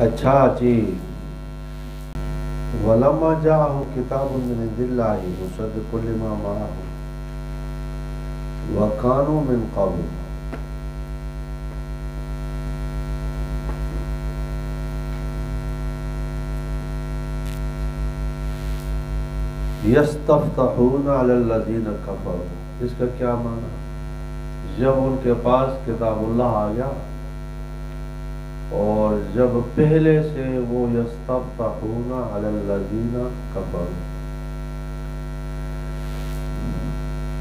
अच्छा जी। वलमा जाहु किताब मिन दिल्लाहि मुसद्दिकुल लिमा माहु। व कानू मिन क़ब्ल यस्तफ्तहून अलल्लज़ीन कफर। इसका क्या माना? जब उनके पास किताबुल्लाह आ गया और जब पहले से वो यस्तफ्तहून अलल्लज़ीन कफर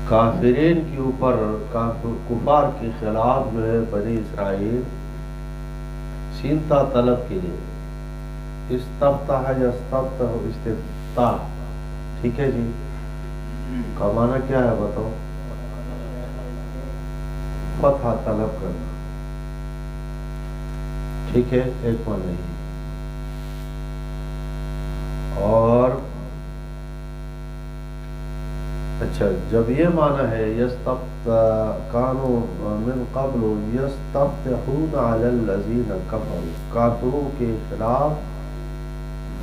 काफिरीन के ऊपर कुफार के खिलाफ जो है बनी इसराइल सीनता तलब के लिए। इस्तफ्ता है यस्तफ्ता इस्ता ठीक है जी? का माना क्या है बताओ? फतहा तलब करना। ठीक है, एक मान नहीं। और अच्छा जब ये माना है यस्तब कानो मिन कबल यस्तफ्तहून अलल्लज़ीन कफरू काफिरों के खिलाफ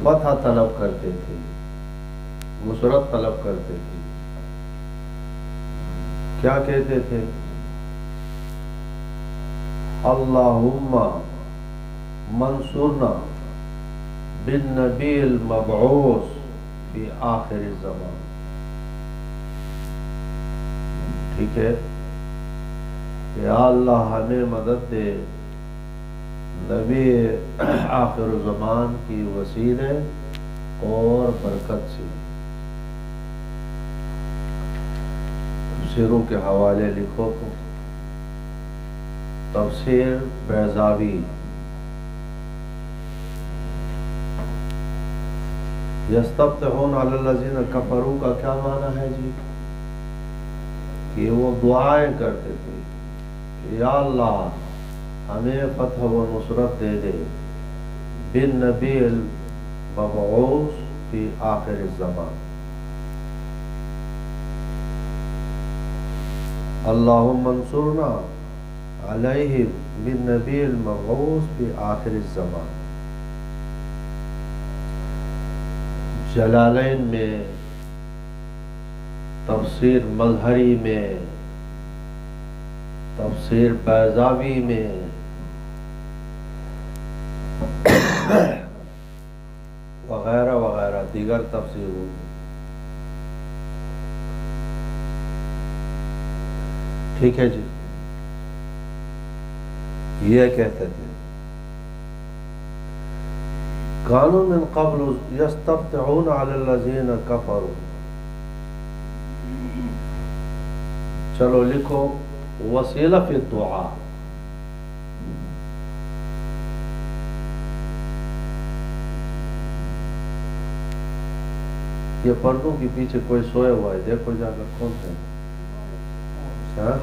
फतह तलब करते थे। मुसरत तलब करते थे। क्या कहते थे? अल्लाहुम्मा मंसूरना बिन नबील मबूस fi आखिर जमान। ठीक है? या अल्लाह हमें मदद दे। नबी आखिर जमान की वसीले और बरकत से। तफसीरों के हवाले लिखो। तो तफसीर बैजावी। यस्तफ्तून कफरू का क्या माना है जी? कि वो दुआएँ करते थे या अल्लाह, हमें फतह व नुसरत दे दे। बिन नबील बबूस की आखिर जमान। अल्लाह मंसूरना अलैहिम बिन नबील मबूस की आखिर जमान। जलालैन में तफसीर मजहरी में तफसीर बैजावी में। वगैरह वगैरह, दीगर तफसीरों। में ठीक है जी? ये कहते थे। कानून मिन कबल यस्तफ्तऊन अलल्लज़ीन कफरू चलो लिखो वसीला फिर दुआ ये पर्दों के पीछे कोई सोया हुआ है देखो जाकर कौन है हाँ?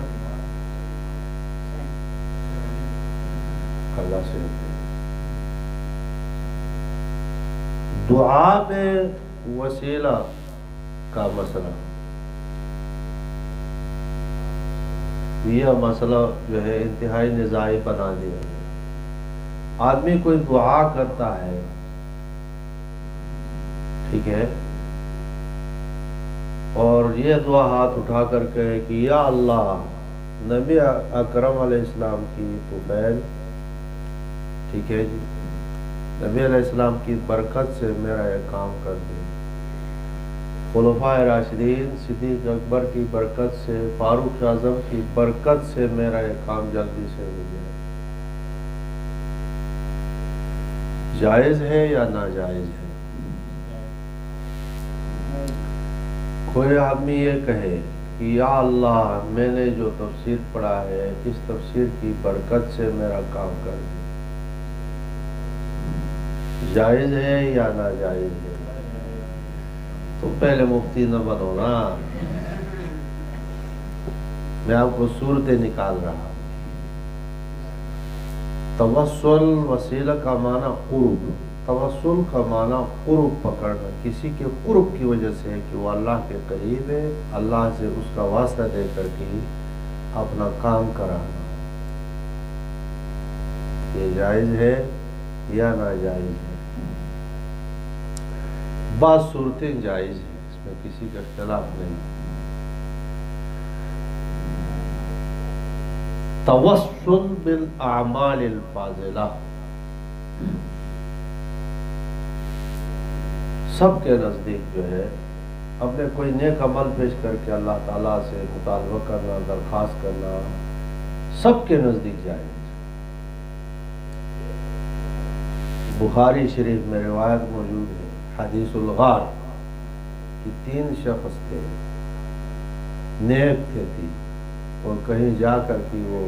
अल्लाह से दुआ में वसीला का मसला। यह मसला जो है इंतहाई निजाई बना दिया है आदमी कोई दुआ करता है, ठीक है, और ये दुआ हाथ उठा कर कहे कि या अल्लाह, नबी अकरम इस्लाम की तुफैल ठीक है जी। नबी इस्लाम की बरकत से मेरा यह काम कर दे। खुलफा राशिदीन, सिद्दीक अकबर की बरकत से, फारूक आज़म की बरकत से मेरा यह काम जल्दी से हो जाए जायज़ है या नाजायज़ है? कोई आदमी ये कहे कि, या अल्लाह, मैंने जो तफसीर पढ़ा है, इस तफसीर की बरकत से मेरा काम कर दे। जायज़ है या ना जायज़ है? तो पहले मुफ्ती न बनो ना। मैं आपको सूरतें निकाल रहा हूँ। तवसल वसीला का माना कुर्ब। तवसल का माना कुर्ब पकड़ना। किसी के कुर्ब की वजह से है कि वो अल्लाह के करीब है। अल्लाह से उसका वास्ता दे करके अपना काम कराना। ये जायज़ है या नाजायज़ है? बात जायज़ है इसमें किसी का इख्तलाफ नहीं। तवस्सुल बिल आमाल फाजिला। सबके नज़दीक जो है, अपने कोई नेक अमल पेश करके अल्लाह ताला से मुतालबा करना दरख्वास्त करना सबके नज़दीक जाए बुखारी शरीफ में रिवायत मौजूद है। हदीसुलगार कि तीन शख्स थे, नेक थे थी और कहीं जा कर के वो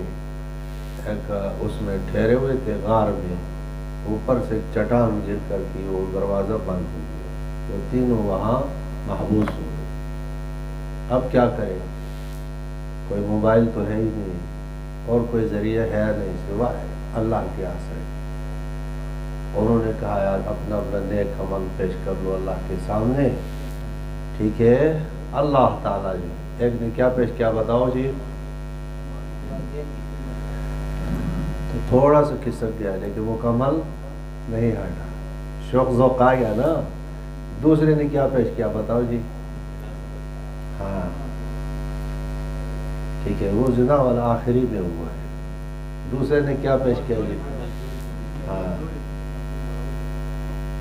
एक, उसमें ठहरे हुए थे गार में, ऊपर से चटान गिर कर के वो दरवाज़ा बंद हो गया। वो तीनों वहाँ महबूस हो गए। अब क्या करें? कोई मोबाइल तो है ही नहीं, और कोई ज़रिया है नहीं सिवाय अल्लाह के आश्रय। उन्होंने कहा, यार, अपना नेक अमल पेश कर लो अल्लाह के सामने। ठीक है, अल्लाह ताला जी। एक ने क्या पेश किया बताओ जी। तो थोड़ा सा खिसक गया, लेकिन वो कमल नहीं हटा। शौक जौक आ गया ना। दूसरे ने क्या पेश किया बताओ जी। हाँ। ठीक है, वो जिना वाला आखिरी में हुआ है। दूसरे ने क्या पेश किया जी। हाँ।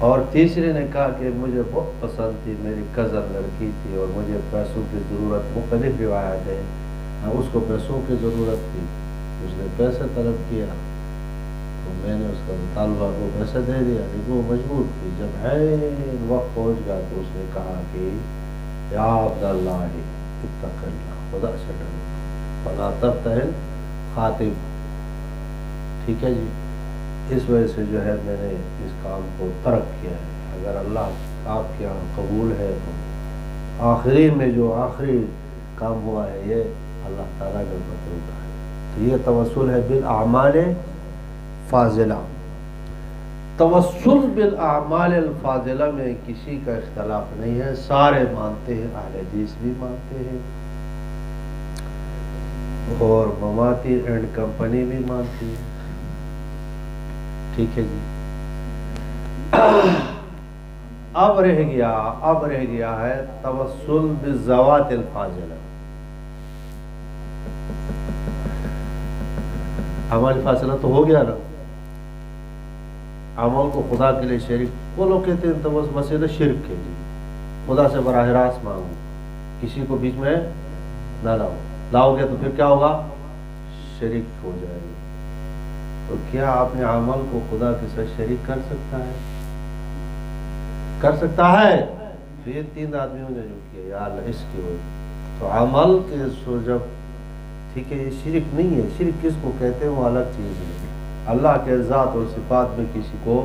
और तीसरे ने कहा कि मुझे बहुत पसंद थी, मेरी कज़न लड़की थी और मुझे पैसों की ज़रूरत मुख्तलिफ़ रिवायत है हाँ उसको पैसों की ज़रूरत थी। उसने पैसे तलब किया। तो मैंने उसका मुतालबा को पैसे दे दिया। लेकिन वो मजबूर थी। जब है वक्त पहुँच गया तो उसने कहा कि अब्दुल्ला इतना खुदा से डर। फला तब तहल खातिब ठीक है जी? इस वजह से जो है मैंने इस काम को तर्क किया है। अगर अल्लाह आपके यहाँ कबूल है तो आखिरी में जो आखिरी काम हुआ है, ये अल्लाह ताला का है। तो ये तवसल है बिल आमाल फाजिला। तवसल बिल आमाल फाजिला में किसी का इख्तलाफ नहीं है। सारे मानते हैं आहदीस भी मानते हैं। और ममाती एंड कंपनी भी मानती है। ठीक है जी। अब रह गया, अब रह गया है तवसुल बिजवात फाजिला। फासला तो हो गया ना। अमल को खुदा के लिए शरीक, वो लोग कहते हैं तो बस वसीला शिरक के जी। खुदा से बराह रास्त मांगो। किसी को बीच में ना लाओ। लाओगे तो फिर क्या होगा? शरीक हो जाएगा। तो क्या आपने अमल को खुदा के साथ शरीक कर सकता है? कर सकता है? तो ये तीन आदमियों ने जो किया यार इसकी वजह तो अमल के सो जब ठीक है, ये शिरक नहीं है। शिरक किसको कहते हैं? वो अलग चीज़ है। अल्लाह के ज़ात और सिफात में किसी को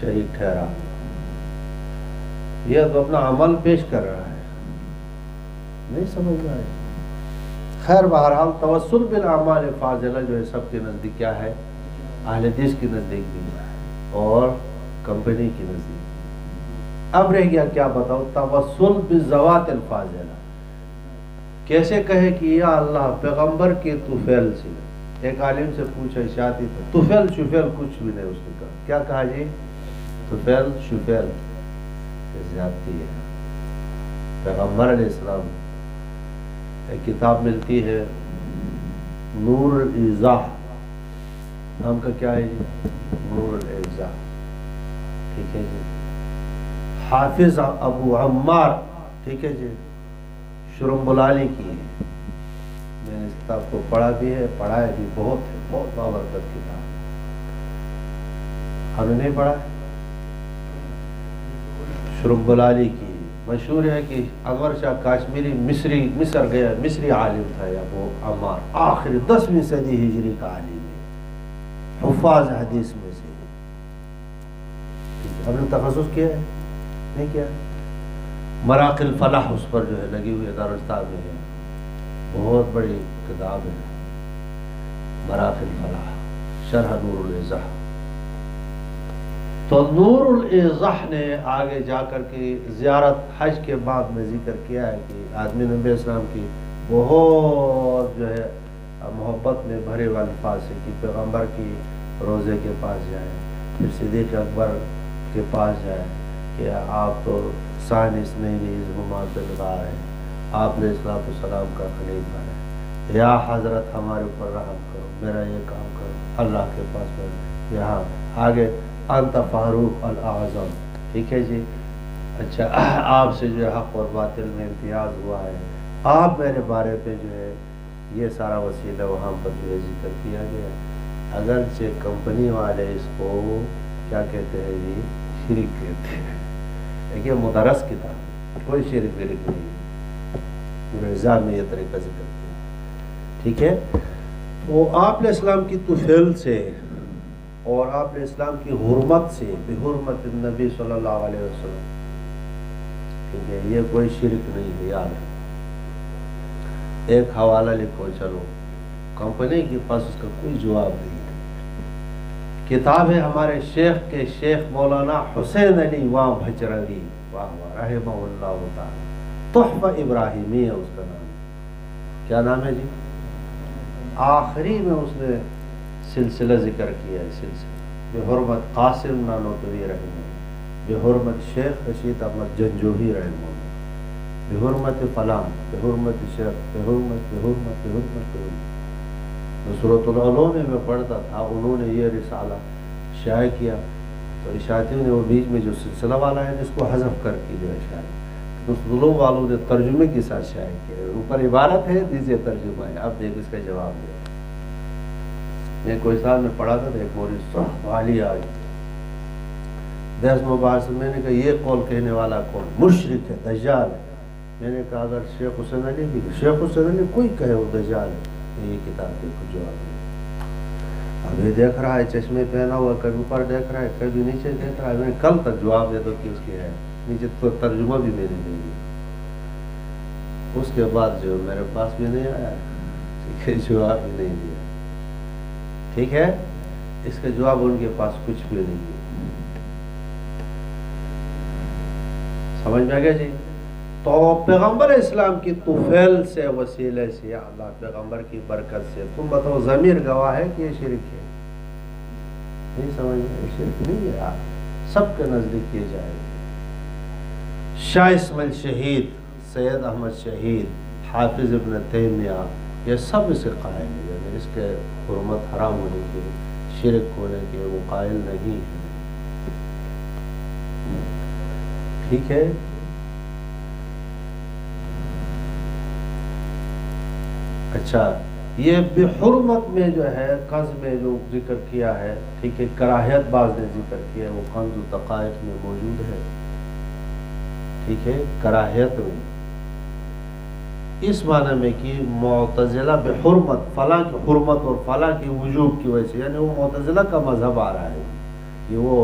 शरीक ठहरा यह तो अपना अमल पेश कर रहा है। नहीं समझ रहा है खैर बहरहाल तवसल बिल अमाल फाजिला जो है सबके नज़दीक क्या है? अहल देश के नज़दीक भी और कंपनी के नज़दीक अब रह गया क्या बताओ तवसल बिजवात फाजिला। कैसे कहे कि, या अल्लाह, पैगंबर के तुफैल से। एक आलिम से पूछा, शादी तो तुफैल, शुफैल कुछ भी नहीं उसने कहा। क्या कहा जी? तुफैल, शुफैल। ज्यादती है। पैगंबर किताब मिलती है, नूर इज़ाह नाम का क्या है जी? नूर इज़ाह ठीक है जी। हाफिज अबू अम्मार ठीक है जी, शुरम्बुलाली की है। मैंने इस किताब को पढ़ा भी है, पढ़ाया भी बहुत है, बहुत बाबरकत किताब हमने नहीं पढ़ा शुरम्बुलाली की। मशहूर है कि अमर शाह काश्मीरी, मिस्री, मिस्र गया, मिस्री आलिम था या वो अमार। आखिर दसवीं सदी हिजरी का आलिम है। हुफाज हदीस में से। हमने तखसस किया है? नहीं किया? मराकिल फलाह उस पर जो है लगी हुई दारस्तान में है। बहुत बड़ी किताब है। मराकिल फलाह, शरह नूर तो नूरुल इज़ाह ने आगे जाकर के ज़ियारत हज के बाद में ज़िक्र किया है कि आदमी नबी इस्लाम की बहुत जो है मोहब्बत में भरे वाले पास है कि पैगंबर की रोज़े के पास जाए, फिर सिद्दीक अकबर के पास जाए कि आप तो सान इसनैनी इज़मादिल्ला है, आपने सलाम का खलीफा है। या हज़रत हमारे ऊपर रहम करो, मेरा ये काम करो, अल्लाह के पास में यहाँ आगे अंत फारूक अल आज़म ठीक है जी? अच्छा आपसे जो है हक और बातिल में इम्तियाज़ हुआ है। आप मेरे बारे पे जो है, ये सारा वसीला वहाँ पर जो है ज़िक्र किया गया। अगर से कंपनी वाले इसको क्या कहते हैं जी? शिरक कहते हैं। देखिए, मुदरस किताब, कोई शिरक विरक नहीं निज़ाम में यह तरीका ज़िक्र किया। ठीक है? वो आप इस्लाम की तुफेल से और आपने इस्लाम की हरमत से, बेहरमत नबी सल्लल्लाहु अलैहि वसल्लम। ठीक है, ये कोई शिरक नहीं है, याद एक हवाला लिखो, चलो। कंपनी के पास उसका कोई जवाब नहीं है। किताब है हमारे शेख के, शेख मौलाना हुसैन अली वाह भजरंगी। वाह वाह रहमल्ला तोहफा इब्राहिमी है उसका नाम। क्या नाम है जी? आखिरी में उसने सिलसिला ज़िक्र किया है सिलसिला बेहरमत कासिम नानोतवी रहम बेहरमत शेख रशीद अहमद जंजोही रहम बेहरमत फलाम, बेहरमत शेख बेहरमत बेहरमत बेहरमत नसरतुल्लों में मैं पढ़ता था, उन्होंने ये रिसाला शाये किया। तो इशातियों ने वो बीच में जो सिलसिला वाला है इसको हजफ करके जो है शायद नसरुल्लों वालों ने तर्जुमे के साथ शाये किया। ऊपर इबारत है दीजिए तर्जुमा है। अब देखो इसका जवाब दे। मैं कोई साल में पढ़ा था एक मोरी वाली आज दस मुबास मैंने कहा, ये कौल कहने वाला कौन? मुशरक है दजाल है। मैंने कहा, अगर शेख हुसैन अली भी शेख हुसैन अली कोई कहे वो दजाल है? तो ये किताब देखो जवाब अभी देख रहा है, चश्मे पहना हुआ, कभी ऊपर देख रहा है, कभी नीचे देख रहा है। मैंने कल तक जवाब दे दो कि उसकी है। नीचे तो तर्जुमा भी मैंने दे दिया उसके बाद जो मेरे पास भी नहीं आया, ठीक है, जवाब भी नहीं दिया। ठीक है? इसका जवाब उनके पास कुछ भी नहीं है। समझ में आ गया जी? तो पैगंबर इस्लाम की तुफेल से, वसीले से, अल्लाह पैगंबर की बरकत से, तुम बताओ, जमीर गवाह है कि ये शिरक है? नहीं समझ में शिरक नहीं है। सबके नज़दीक किए जाएँगे शाह इसमाइल शहीद, सैयद अहमद शहीद, हाफिज इबन तैमिया ये सब इसे कायल है इसके हरमत हराम होने के शिरक होने के वो कायल नहीं है। ठीक है? अच्छा ये बेहरमत में जो है कज में जो ज़िक्र किया है, ठीक है, कराहियत बाज ने ज़िक्र किया है, वो कंज तकायक में मौजूद है। ठीक है? कराहियत में। इस माने में कि मतज़िला बेहरमत फ़ला की हरमत और फ़ला की वजूब की वजह से, यानी वो मतज़िला का मज़हब आ रहा है कि वो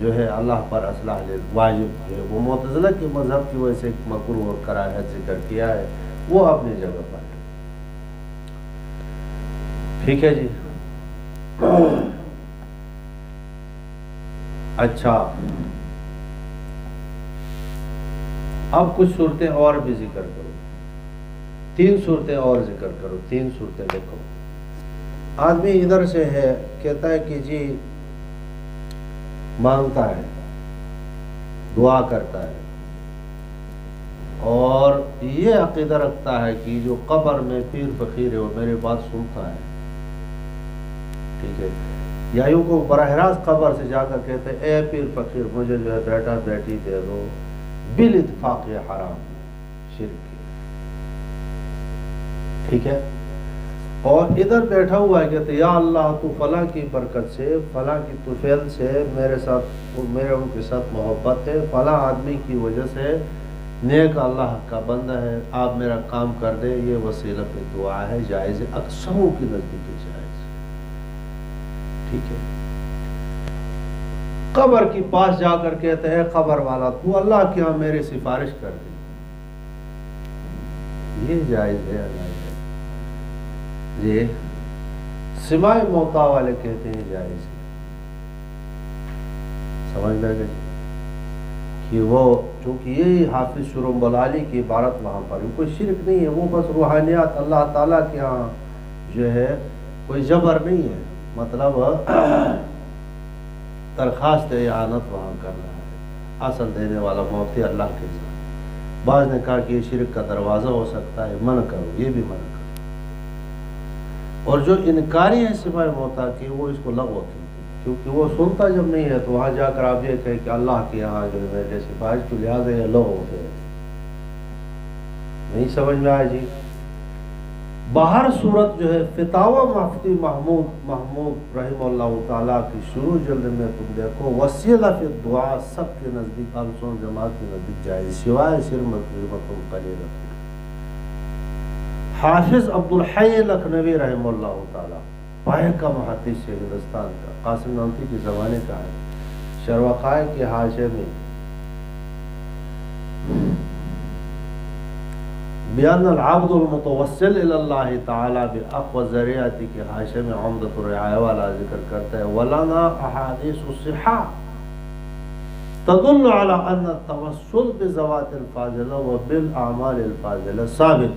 जो है अल्लाह पर असला वाजिब जो है। वो मतज़िला के मज़हब की वजह से मकरू और कराहत ज़िक्र किया है, वो अपनी जगह पर है। ठीक है जी। अच्छा। अब कुछ सूरतें और भी ज़िक्र करो। तीन सूरतें और ज़िक्र करो, तीन सूरतें देखो। आदमी इधर से है, कहता है कि जी, माँगता है, दुआ करता है। और ये अकीदा रखता है कि जो कब्र में पीर फकीर है, वो मेरी बात सुनता है। ठीक है? या यूँ को बरह रास्त कब्र से जाकर कहते हैं, ए पीर फकीर, मुझे जो है बेटा बेटी दे दो। बिल इतफाक हराम शिरक ठीक है? और इधर बैठा हुआ है, कहते, या अल्लाह, तू फला की बरकत से, फला की तुफेल से मेरे साथ, मेरे उनके साथ मोहब्बत है। फला आदमी की वजह से नेक अल्लाह का बंदा है। आप मेरा काम कर दे। ये वसीला पे दुआ है, जायज़ अक्सरों की नज़दीक जायज़ ठीक है? कबर के पास जाकर कहते हैं, कबर वाला, तू अल्लाह के यहाँ मेरी सिफारिश कर दे। ये जायज़ है अल्लाह ये सिवाय मौका वाले कहते हैं जायज़ समझ में कि वो चूँकि ये हाफिज शुरम बलाली की इबारत वहाँ पर कोई शिरक नहीं है, वो बस रूहानियात अल्लाह ताला के यहाँ जो है, कोई जबर नहीं है। मतलब दरख्वास्त आनत वहाँ कर रहा है असल देने वाला मोती अल्लाह के साथ। बाज ने कहा कि ये शिरक का दरवाज़ा हो सकता है, मन करो, ये भी मन करो। और जो इनकारी है सिवाय मोता की, वो इसको लग होती क्योंकि वो सुनता जब नहीं है तो वहाँ जाकर आप ये कहें कि अल्लाह के यहाँ जो है, जैसे बाज को लिहाज है, लो होते नहीं समझ में आया जी? बाहर सूरत जो है, फितावा मुफ्ती महमूद महमूद रही ताला की शुरू जल्द में तुम देखो, वसीला फिर दुआ सब के नज़दीक अलसों जमात के नज़दीक जाए, सिवाय सिर तुम करे हाफिज अब्दुल हई लखनवी रही ताला पाए का महातिश है हिंदुस्तान का, कासिम नमती के ज़माने का है। शर्वकाय के हाशे में बयान अब्दुलमतवसल तआलाबज़रियाती के हाशे में आमदतुरया वाला ज़िक्र करता है, वलाना अहादीस तदुल अन तवस्सुल बिज़वात फ़ाज़िला व बिल आमाल फ़ाज़िला साबित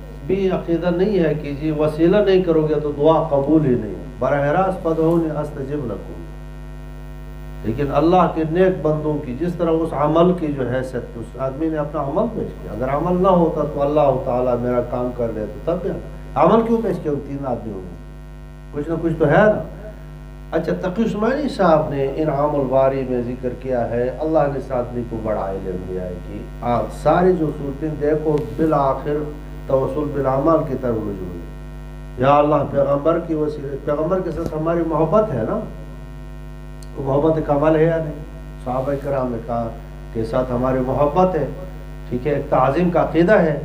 भी अकीदा नहीं है कि जी वसीला नहीं करोगे तो दुआ कबूल ही नहीं बरह रास्त पदो अस्तजिब लकूँ लेकिन अल्लाह के नेक बंदों की जिस तरह उस अमल की जो है सत्य उस आदमी ने अपना अमल पेश किया। अगर अमल ना होता तो अल्लाह ताला मेरा काम कर दे तो तब क्या अमल क्यों पेश किया? तीन आदमी होंगे। कुछ ना कुछ तो है ना। अच्छा तकी उस्मानी साहब ने इन बारी में ज़िक्र किया है। अल्लाह ने आदमी को बड़ा इलम दिया है कि आप सारी जो सूरतें देखो, बिल आखिर तवसल बिलामल की तरफ़ रुजू या अल्लाह पैगंबर की वसी पैगंबर के साथ हमारी मोहब्बत है ना? तो मोहब्बत कमल है या नहीं? साहब कराम का के साथ हमारी मोहब्बत है, ठीक है, एक तज़ीम का अकीदा है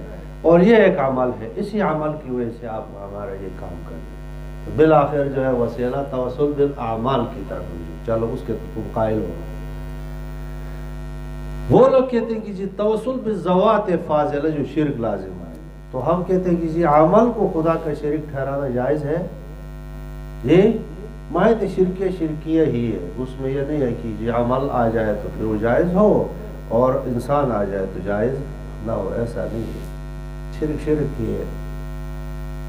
और ये एक अमल है। इसी अमल की वजह से आप हमारा ये काम कर रहे तो बिल आखिर जो है वसीला तवसल बिल आमाल की तरफ़ चलो उसके तो तुम कायल हो वो लोग कहते हैं कि जी तवसल बिल जवात फाजिला, जो शिरक लाजिम है तो हम कहते हैं कि जी, अमल को खुदा का शरीक ठहराना जायज़ है। ये माहित शिरक शिरकिया ही है। उसमें यह नहीं है कि जो, अमल आ जाए तो फिर वो जायज़ हो और इंसान आ जाए तो जायज़ ना हो, ऐसा नहीं है। शिरक शिरक ही है।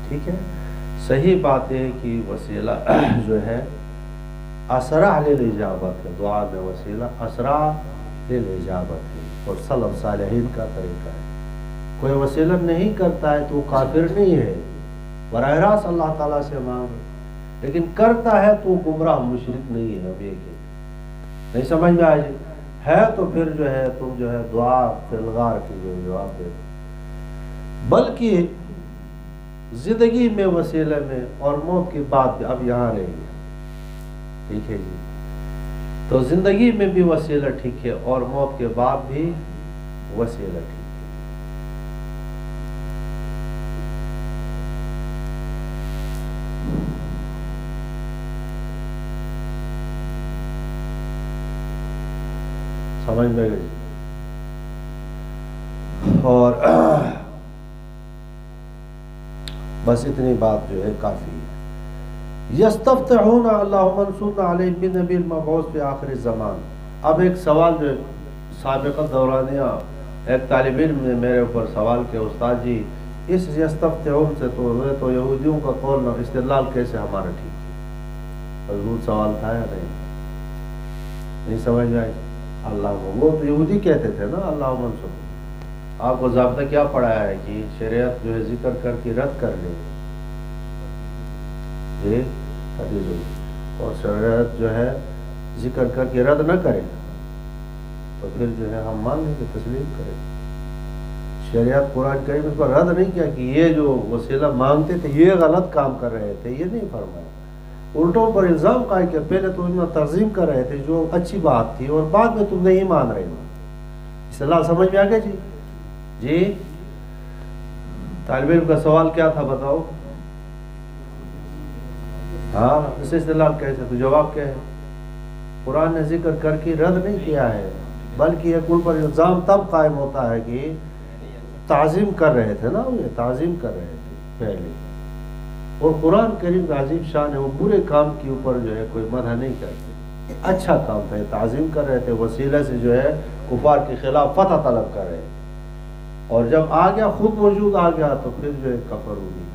ठीक है? सही बात है कि वसीला जो है, असरा इजाबत है। दुआ में वसीला असरा इजाबत है। और सलम सालहीन का तरीका है। कोई वसीला नहीं करता है तो वो काफिर नहीं है। बर रास्त अल्लाह ताला से मांग। लेकिन करता है तो गुमराह मुशरक नहीं है, अब एक नहीं समझ में आए है तो फिर जो है, तुम जो है दुआ फिलगार की जो जवाब दे बल्कि ज़िंदगी में वसीले में और मौत की बात अब यहाँ रहेगी ठीक है जी? तो ज़िंदगी में भी वसीला ठीक है और मौत के बाद भी वसीला ठीक समझ में गई। और बस इतनी बात जो है काफ़ी है। पे आखिर ज़मान। अब एक सवाल जो सबका दौरानिया, एक तालब इल्म ने मेरे ऊपर सवाल किया, उस्ताद जी, इस यस्तफ्तून से तो हुए तो यहूदियों का कौल इस्तेलाल कैसे हमारा ठीक है मज़बूत सवाल था या नहीं? नहीं समझ में आई अल्लाह वो तो यहूदी कहते थे ना, अल्लाह मनसूब आपको जबता क्या पढ़ाया है कि शरीयत जो है ज़िक्र करके रद्द कर ले। और शरीयत जो है ज़िक्र करके रद्द न करे। तो फिर जो है हम मान लेंगे तस्लीम करें। शरीयत कुरान करीम इस पर रद्द नहीं किया कि ये जो वसीला मांगते थे, ये गलत काम कर रहे थे, ये नहीं फरमाया। उल्टों पर इल्ज़ाम का कि पहले तुम इतना तर्जीम कर रहे थे, जो अच्छी बात थी, और बाद में तुम नहीं मान रहे हो। सलाह समझ में आ गया जी? जी? तालब का सवाल क्या था बताओ? हाँ इसे सलाह कैसे तो जवाब क्या है? कुरान ने ज़िक्र करके रद्द नहीं किया है, बल्कि एक उन पर इल्ज़ाम तब कायम होता है कि ताज़ीम कर रहे थे ना ये ताज़ीम कर रहे थे पहले। और कुरान करीम का अजीब शान है, वो बुरे काम के ऊपर जो है कोई मदह नहीं करते। अच्छा काम था ताज़ीम कर रहे थे, वसीले से जो है कुफार के खिलाफ फतह तलब कर रहे थे। और जब आ गया, खुद मौजूद आ गया तो फिर जो है कफर हुई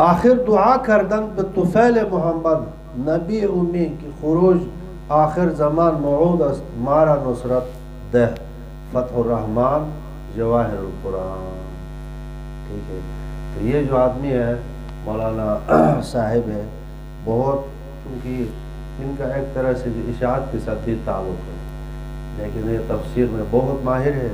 आखिर दुआ करदन पे तुफैल मोहम्मद, नबी उम्मी की खरूज, आखिर जमान मऊद मारा नुसरत, दह फ़तहरहमान जवाहरकुरान ठीक है। तो ये जो आदमी है, मौलाना साहिब है, बहुत क्योंकि इनका एक तरह से जो इशात के साथ ही ताल्लुक़ है। लेकिन ये तफसीर में बहुत माहिर है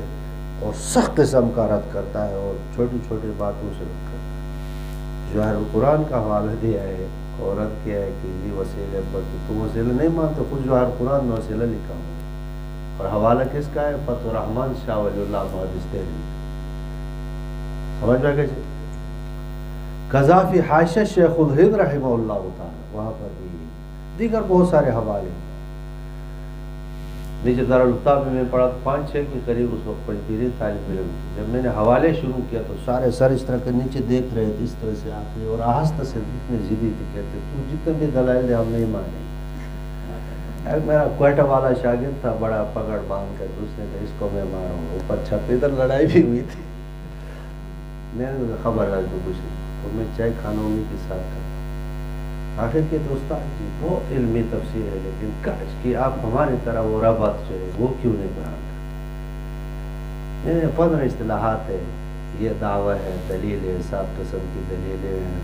और सख्त किस्म का रद्द करता है और छोटी छोटी बातों से रद्द करता है। जवाहर कुरान का हवाला दिया है, और रद्द किया है कि ये वसीले पर तुम वसीले नहीं मानते, खुद जवाहर कुरान में वसीला लिखा हुआ और हवाला किसका है? फतुररहमान शाह वलील्लाह कजाफी हाशा शेख हिंद रही वहाँ पर भी दीगर बहुत सारे हवाले नीचे दारुल्ता में पढ़ा, पाँच छः के करीब उस वक्त पंचीरी तालब इलम जब मैंने हवाले शुरू किया तो सारे सर इस तरह के नीचे देख रहे थे, इस तरह से आके और आहस्त से इतने जिदी थे, कहते, तू जितने भी दलाल हम नहीं माने एक मेरा क्वेटा वाला शागिर था, बड़ा पकड़ बाँध कर उसने कहा, इसको मैं मारूँगा। ऊपर छत इधर लड़ाई भी हुई थी। तो खबर तो कुछ नहीं तो मैं चाय खानों के साथ था। आखिर के दोस्त जी वो इल्मी तफसीर है, लेकिन काश कि आप हमारी तरह वो रबत जो है वो क्यों नहीं बयान कर पंद्रह असलाहत है, ये दावा है, दलील है, सात किस्म की दलीलें हैं,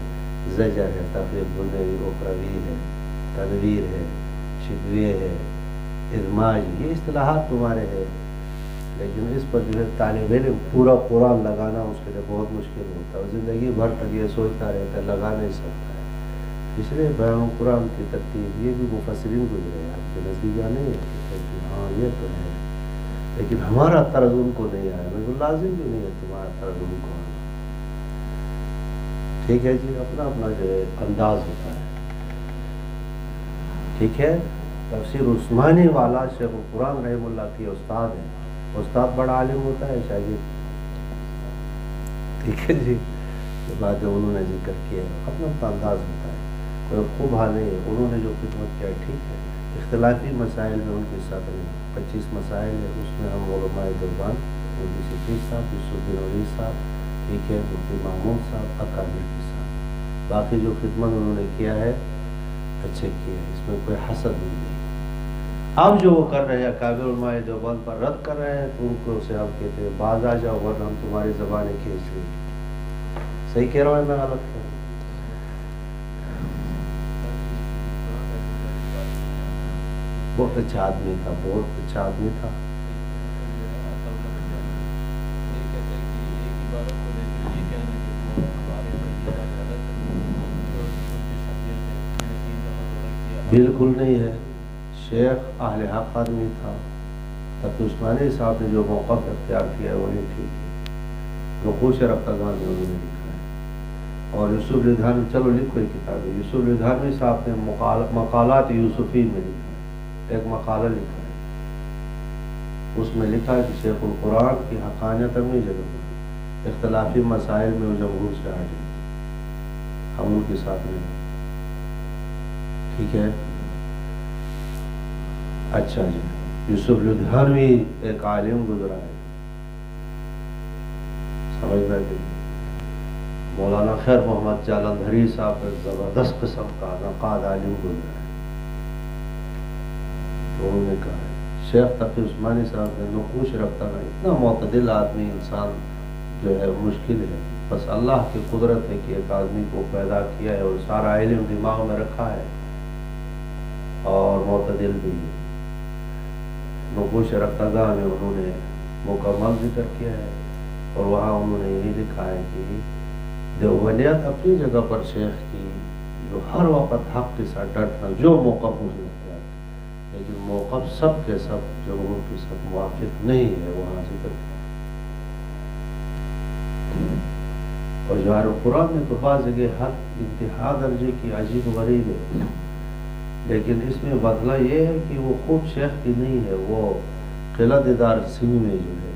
जजर है तफरीर बुनवी उखरवी है, तनवीर है, शिकवे है, इजमाज, ये असलाहत तुम्हारे हैं। लेकिन इस पर जो है तालब इलम पूरा कुरान लगाना उसके लिए बहुत मुश्किल होता है। ज़िंदगी भर तक ये सोचता रहता है, लगा नहीं सकता है। इसलिए बयान कुरान की तरतीब, ये भी मुफसरीन गुजरे आपके नज़दीक नहीं है हाँ ये तो है। लेकिन हमारा तर्ज उनको नहीं आया बिल्कुल लाजिम भी नहीं है तुम्हारा तर्ज उनको आना। ठीक है जी अपना अपना जो है अंदाज होता है। ठीक है? तफसीर उस्मानी वाला शेख कुरान रहमुल्ला की उस्ताद है। उस्ताद बड़ा आलिम होता है शागिद ठीक है जी। ये बात उन्होंने ज़िक्र किया अपना अपना अंदाज होता है। कोई खूब हाल है, उन्होंने जो खिदमत किया, ठीक है। इख्तलाफी मसाइल में उनके साथ पच्चीस मसाइल है, उसमें हम दुर्बान मुफ्ती सफ़ीर साहब, यूसुद्दीन अली साहब, ठीक है, मुफ्ती महमूद साहब अकाबिर के साथ। बाकी जो खिदमत उन्होंने किया है, अच्छे किए इसमें कोई हसद नहीं है। अब जो वो कर रहे हैं, काबिल जो बंद पर रद्द कर रहे हैं तो उनको से हम कहते हैं बाज आ जाओ, वरना हम तुम्हारी जबानें खींच लेंगे। सही कह रहा हूँ मैं गलत कह बहुत अच्छा आदमी था, बहुत अच्छा आदमी था। बिल्कुल नहीं है। शेख आहल हक आदमी था। तब उस्मानी साहब ने जो मौका अख्तियार किया है वही ठीक है। नकूश रफ्तागान में उन्होंने लिखा है। और यूसुफ लिधानी चलो लिखो एक किताब है। यूसुफ लिधानी साहब ने मकालात यूसुफी में लिखा है। एक मकाला लिखा है। उसमें लिखा है कि शेख कुरान की हकानियत अपनी जगह पर इख्तलाफी मसाइल में वो जमहूर से हटे हम उनके साथ में। ठीक है? अच्छा जी। यूसुफ लुधियानवी एक आलिम गुजरा है। समझ बैठे मौलाना खैर मोहम्मद जालंधरी साहब एक ज़बरदस्त किस्म का नकाद आलिम गुजरा है। तो उन्होंने कहा है, शेख तकी उस्मानी साहब ने नकूश रखता ना इतना मतदिल आदमी इंसान जो है मुश्किल है। बस अल्लाह की कुदरत है कि एक आदमी को पैदा किया है और सारा इलम दिमाग में रखा है और मतदिल भी है। नकूश रफ्तागा में उन्होंने मुकम्मल ज़िक्र किया है और वहाँ उन्होंने यही लिखा है कि देवबनियत अपनी जगह पर शेख की, जो हर वक्त हक के साथ डरना जो मौका पूछना लेकिन मौकफ सब के सब, जगहों के सब मुआफिक नहीं है, वहाँ ज़िक्र किया और जवार कुरान में तो बाज हर इंतहा दर्जे की अजीब गरीब है। लेकिन इसमें बदला ये है कि वो खुद शेख की नहीं है, वो किला सिंह में जो है।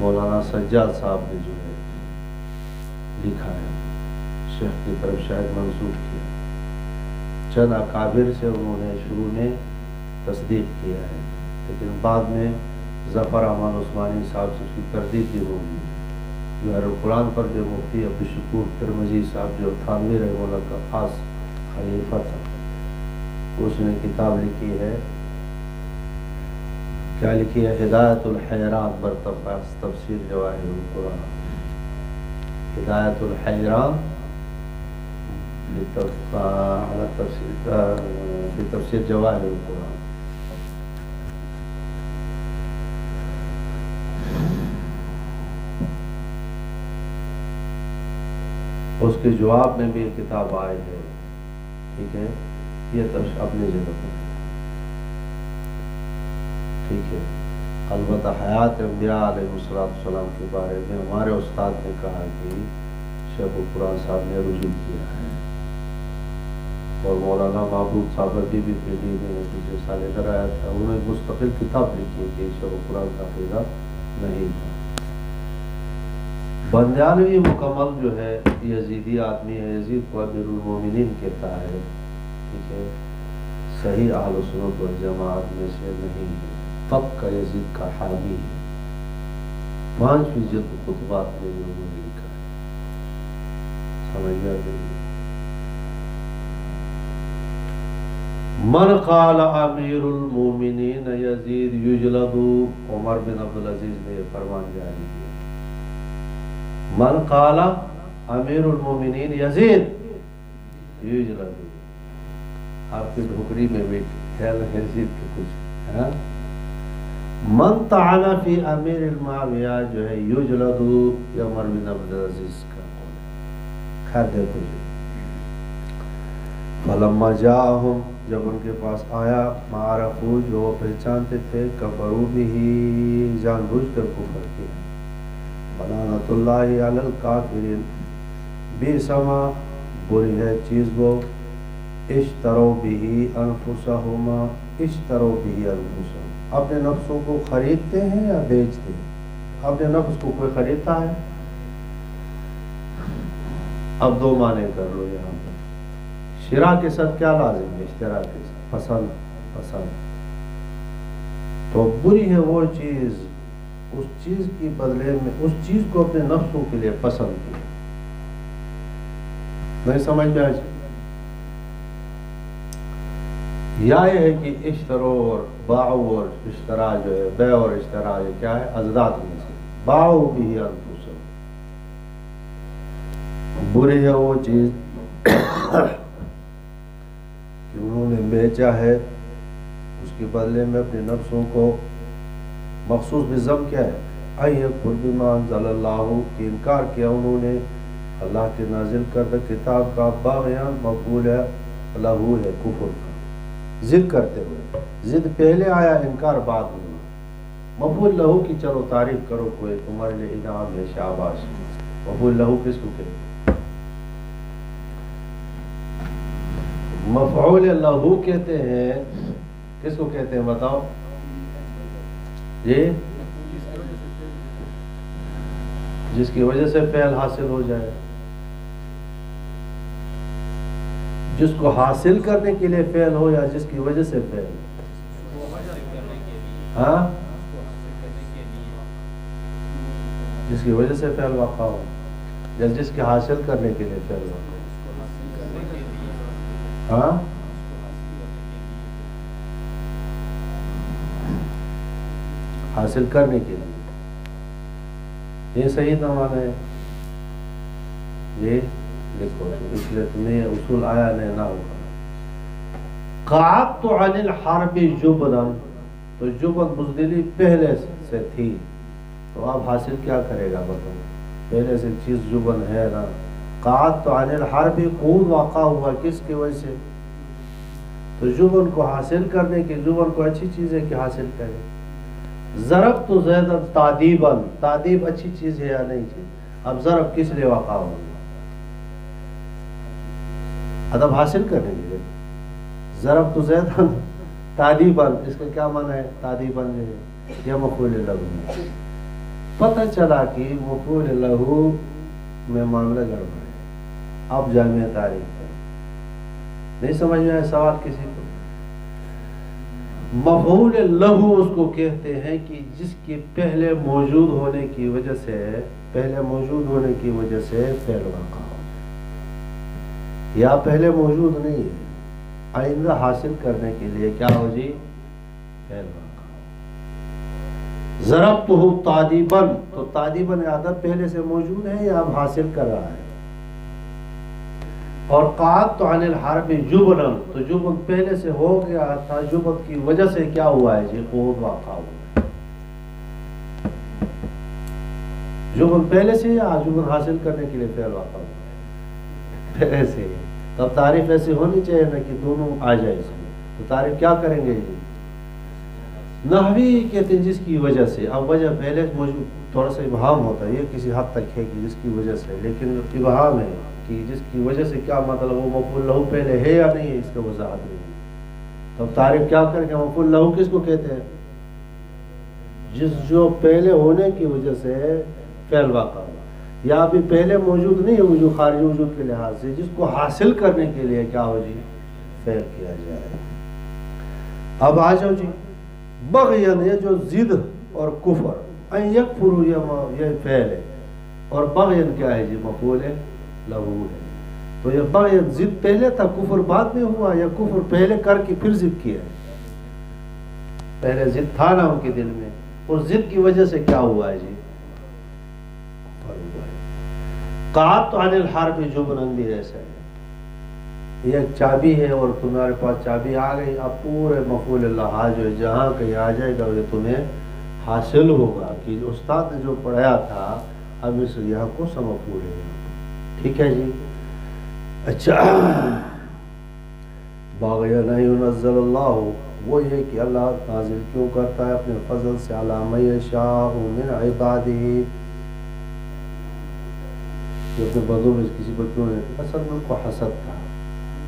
मौलाना सज्जाद साहब ने जो है लिखा है, शेख की तरफ़ शायद मंसूब किया। चंद अकाबिर से उन्होंने शुरू में तस्दीक किया है, लेकिन बाद में जफ़र अहमद उस्मानी साहब से उसकी तरदीद भी होगी। जो कुरान पर जो मुफ्ती अब्दुल तिरमजी साहब जो थानवी रहे का ख़ास खलीफा था उसने किताब लिखी है। क्या लिखी है? हिदायतुल हैरान बर तफसीर जवाहिर कुरान। हिदायतुल हैरान तफसीर जवाहिर कुरान। उसके जवाब में भी किताब आई है। ठीक है? ये तर्श अपनी जगह पर। ठीक है? अलबत् हयात अम्बियासलाम के बारे में हमारे उस्ताद ने कहा कि शेख साहब ने रुजू किया है। और मौलाना महबूब साबरदी भी पीढ़ी में दूसरे साल इधर आया था। उन्होंने मुस्तकिल किताब लिखी कि शेख कुरान का फीदा नहीं था। बंदानवी मुकम्मल जो है, यजीदी आदमी है, यजीद को अमीरमिन कहता है, ठीक है? सही आलोचनों पर जमात में से नहीं है पक्का यजीद का हामी है। पांचवी जल्द खुतबात में लोगों ने लिखा है। समझ में मन काल अमीरुल मोमिनीन, यजीद युजलदू, उमर बिन अब्दुल अज़ीज़ ने फरमान जारी मन काला अमीरमिन यजीद आपकी ढोकरी में भी ख्याल यजीद के कुछ, है? हाँ? मन ताना फ़ी अमीर माविया जो है या उमर बिन अब्दुल अज़ीज़ का देखो जी। फलम्मा जाहम जब उनके पास आया मारफू जो पहचानते थे कफरू भी जानबूझ कर कुफर बुरी है चीज़ वो इस अपने नफ्सों को खरीदते हैं या बेचते हैं? अपने नफ्स को कोई खरीदता है? अब दो माने कर लो यहाँ पर। शिरा के साथ क्या लाजिम है? इश्तरा के साथ। पसंद पसंद। तो बुरी है वो चीज़ उस चीज़ के बदले में, उस चीज़ को अपने नफ्सों के लिए पसंद किया। नहीं समझ में आज या ये है कि इश्तरो और बाऊ और इश्तरा जो है, बे और इश्तरा ये क्या है? अजदाद में से। बाऊ भी अंतुस बुरी है वो चीज़ कि उन्होंने बेचा है, उसके बदले में अपने नफ्सों को मखसूस बिज़म क्या है? आई कुर्बमान की इनकार किया उन्होंने। अल्लाह के नाजिल करद किताब का बायान मकबूल है, लहू है कुफर का। जिद करते हुए, जिद पहले आया, इनकार बाद में मफूल लहू की चलो तारीफ़ करो, कोई तुम्हारे लिए इनाम है शाबाश। मफूल लहू किसको कहते मफूल लहू कहते हैं, किसको कहते हैं बताओ? ये जिसकी वजह से फैल हासिल हो जाए। जिसको हासिल करने के लिए फेल हो या जिसकी वजह से फेल। हाँ? जिसकी वजह से फेल वाक़ा हो या जिसके हासिल करने के लिए फेल हो। हाँ? हासिल करने के लिए। ये सही ना है। ये देखो, इसलिए तुम्हें उसूल आया नहीं ना होगा। काब तो अनिल हारबी जुबरन तो जुबन बुजदिली पहले से थी। तो अब हासिल क्या करेगा बताओ? पहले से चीज़ जुबन है ना। कात तो अनिल हारबी कौन वाक़ा हुआ किसकी वजह से? तो जुबन को हासिल करने की जुबन को अच्छी चीज़ है कि हासिल करे। ज़रब तो जैद तादीबन तादीब अच्छी चीज़ है या नहीं चीज़? अब ज़रब किस लिए वाक़ा होगा? अदब हासिल करने के लिए। ज़रब तो जैदन तादीबन इसका क्या माना है? तादीबन या मफूल लहू? पता चला कि मफूल लहू में मामला गड़बड़ है। अब जामिया तारीख नहीं समझ में आया सवाल किसी को? मफूल लहू उसको कहते हैं कि जिसके पहले मौजूद होने की वजह से, पहले मौजूद होने की वजह से फेल वाक़ा हो। या पहले मौजूद नहीं है, आइंदा हासिल करने के लिए क्या हो जी? फेल जरब तो हो तादीबन तो तादीबन आदत पहले से मौजूद है या अब हासिल कर रहा है? और कात तो अनिल हारब जुबन तो जुबन पहले से हो गया था जुबन की वजह से क्या हुआ है जी? खूब वाक़ा हुआ जुबन पहले से या जुबन हासिल करने के लिए फेल वाक़ा हुआ पहले से। तब तारीफ़ ऐसी होनी चाहिए ना कि दोनों आ जाए इसमें। तो तारीफ़ क्या करेंगे जी? नहवी कहते हैं जिसकी वजह से, अब वजह पहले मौजूद थोड़ा सा इबहम होता है, ये किसी हद तक है कि जिसकी वजह से, लेकिन इबहम है। कि जिसकी वजह से क्या मतलब वो मफुल लहू पहले है या नहीं है, इसका वजाहत नहीं तो अब तारीफ़ क्या करेंगे मफुल लहू किसको कहते हैं? जिस जो पहले होने की वजह से फैल वाक़ा हुआ। या अभी पहले मौजूद नहीं है वज़ू खारजी वजूद के लिहाज से, जिसको हासिल करने के लिए क्या हो जी? फैल किया जाए। अब आ जाओ जी। बगयन ये जो जिद और कुफर यक फुरू ये फैल है। और बगयन क्या है जी? मफूल है। लहू है तो ये जिद पहले था, कुफर बाद में हुआ, या कुफर पहले करके फिर जिद किया पहले जिद था ना उनके दिल में उस जिद की वजह से क्या हुआ है जी? तो अनिल हार भी जुबन भी ऐसा है ये चाबी है, और तुम्हारे पास चाबी आ गई अब पूरे मफूल लहा जो है, जहाँ कहीं आ जाएगा, ये तुम्हें हासिल होगा कि उस्ताद ने जो पढ़ाया था, अब इस यहाँ को समफूल है। ठीक है जी। अच्छा। बागल्ला वो ये कि अल्लाह नाजिल क्यों करता है? अपने फजल से अलामिन इबादी अपने बदों में किसी पर क्यों है? असल में उनको हसद था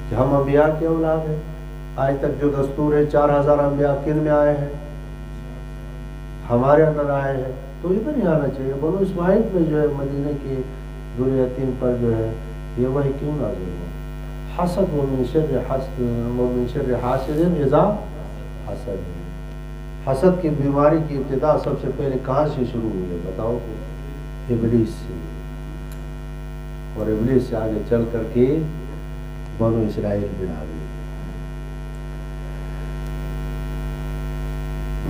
कि हम अम्बिया के औलाद हैं। आज तक जो दस्तूर है, चार हज़ार अम्बिया किन में आए हैं? हमारे अंदर आए हैं। तो इधर ही आना चाहिए। बोलो इस्माइल में जो है, मदीने की दूर यतीम पर जो है, ये वही क्यों नाजिल हुआ? हसद हासिद हसद की बीमारी की इब्तदा सबसे पहले कहाँ से शुरू हुई है, बताओ? इबलीस से। और इबलीस से आगे चल करके बनो इसराइल में आ गई।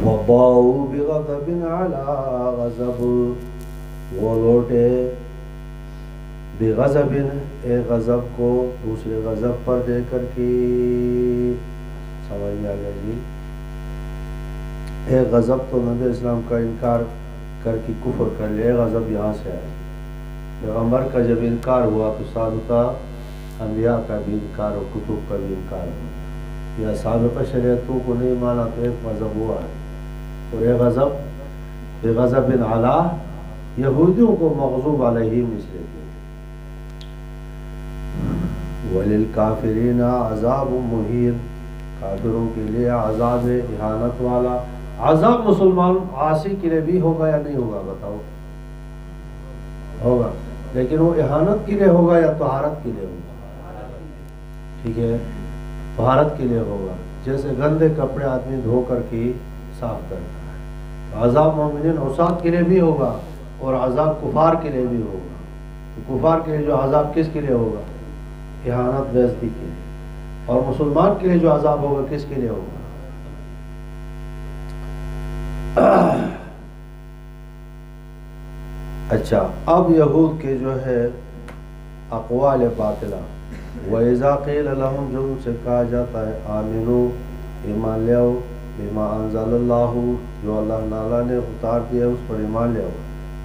वबाऊ बिगज़बिन अला गज़ब। वो लौटे बेगज़बिन एक गज़ब को दूसरे गज़ब पर दे कर के। समझ में आ गया जी? एक गज़ब तो नबी इस्लाम का इनकार करके कुफर कर लिया गज़ब यहाँ से आया। पैगंबर का जब इनकार हुआ तो सबका अम्बिया का भी इनकार और कुतुब का भी इनकार हुआ। या सबका शरीतों को नहीं माना तो एक मज़हब हुआ है। और एक गज़ब बेगज़ब आला यहूदियों को मखजूब अलहीम इसलिए वलिल काफिरीना अजाब मुहीन काफिरों के लिए आज़ाब इहानत वाला। आज़ाब मुसलमान आसी के लिए भी होगा या नहीं होगा, बताओ? होगा। लेकिन वो इहानत के लिए होगा या तहारत के लिए होगा? ठीक है? तहारत के लिए होगा। जैसे गंदे कपड़े आदमी धो करके साफ़ करता है। तो अजाब मोमिन औसाद के लिए भी होगा और अजाब कुफार के लिए भी होगा। तो कुफार के लिए जो अजाब किसके लिए होगा? इहानत बेजती के। और मुसलमान के लिए जो अजाब होगा, किसके लिए होगा? अच्छा अब यहूद के जो है अकवाल बातिला वज़ाक़ील जब उनसे कहा जाता है, आमिनो, ईमान ले आओ, बीमा जो अल्लाह ताला ने उतार दिया उस पर ईमान ले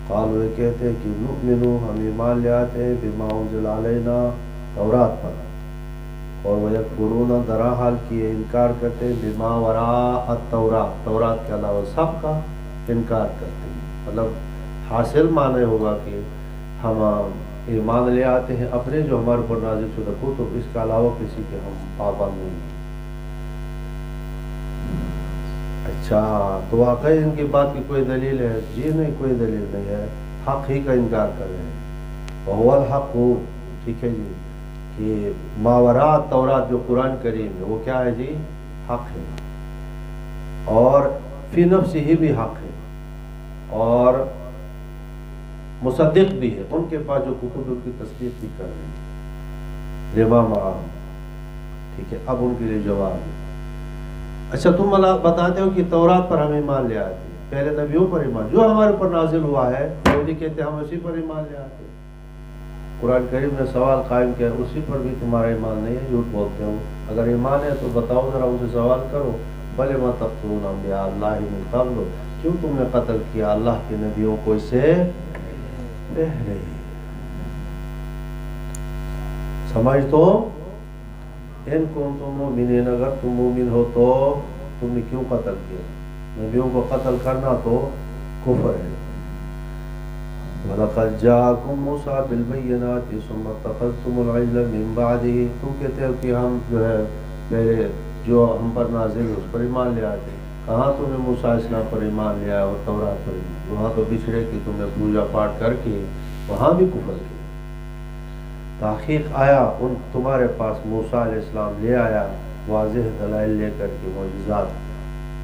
कहते हैं कि नुमिनु, हम ईमान ले आते हैं, बीमा उनजलाना तौरात पर और वह फुरून दरा हाल किए इनकार करते बिमा वरा तौरात। तौरात के अलावा सब का इनकार करते मतलब हासिल माने होगा कि हम ईमान ले आते हैं, अपने जो हमारे ऊपर नाजिल शुदा तो इसके अलावा किसी के हम पाबंद नहीं अच्छा तो वाकई इनकी बात की कोई दलील है? जी नहीं, कोई दलील नहीं है। हक ही का इनकार कर रहे हैं। वह हक हो। ठीक है जी। कि मावरात तौरात जो कुरान करीम है वो क्या है जी? हक है। और फ़ी नफ्स ही भी हक है। और मुसद्दिक भी है। उनके पास जो कुतुब उनकी तस्दीक भी कर रही है। लिमा ठीक है, अब उनके लिए जवाब है। अच्छा तुम बताते हो कि तौरात पर हम ईमान ले आते हैं। पहले नबियों पर ईमान। जो हमारे ऊपर नाजिल हुआ है यहूदी कहते हैं हम उसी पर ईमान ले आते कुरान करीम ने सवाल कायम किया, उसी पर भी तुम्हारा ईमान नहीं है, झूठ बोलते हो। अगर ईमान है तो बताओ जरा, उनसे सवाल करो। भले मत तख्तून अल्लाह कबल क्यों तुमने कत्ल किया? अल्लाह के नबियों को इससे पहले। समझ तो? इन इनको तुम मोमिन अगर तुम मोमिन हो तो तुमने क्यों कत्ल किया? नबियों को कत्ल करना तो कुफर है। तुम कहते हो कि हम जो है मेरे जो हम पर नाजिल उस पर ईमान ले आते कहाँ तुमने मूसा इस्लाम पर ईमान लिया और तौरात पर वहाँ तो बिछड़े की तुमने पूजा पाठ करके वहाँ भी कुफर किया तहकीक आया उन तुम्हारे पास मूसा इस्लाम ले आया वाज दलाइल लेकर के मोजात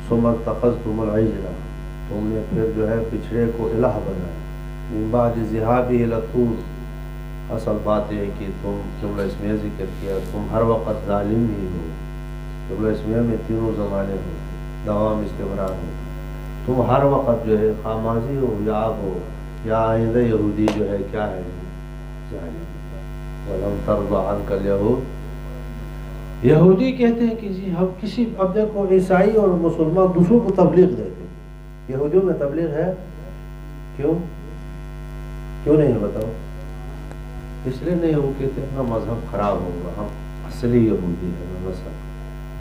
सुमत तखज तुमला तुमने फिर जो है पिछड़े को इलाह बनाया इम्बाद जिहाबी लतूर असल बात यह है कि तुम जुमला इसमें ज़िक्र किया तुम हर वक्त जालिम ही हो जुमला इसमें में तीनों ज़माने हो दवाम इस्तेमरार हो तुम हर वक्त जो है खामाजी हो या आप हो या आइंदा यहूदी जो है क्या है वलम यहूद कहते हैं कि जी हम किसी अब देखो ईसाई और मुसलमान दूसरों को तबलीग देते हैं यहूदियों में तबलीग है क्यों क्यों नहीं है बताओ? इसलिए नहीं वो कहते अपना मज़हब खराब होगा, हम असली यहूदी है नसल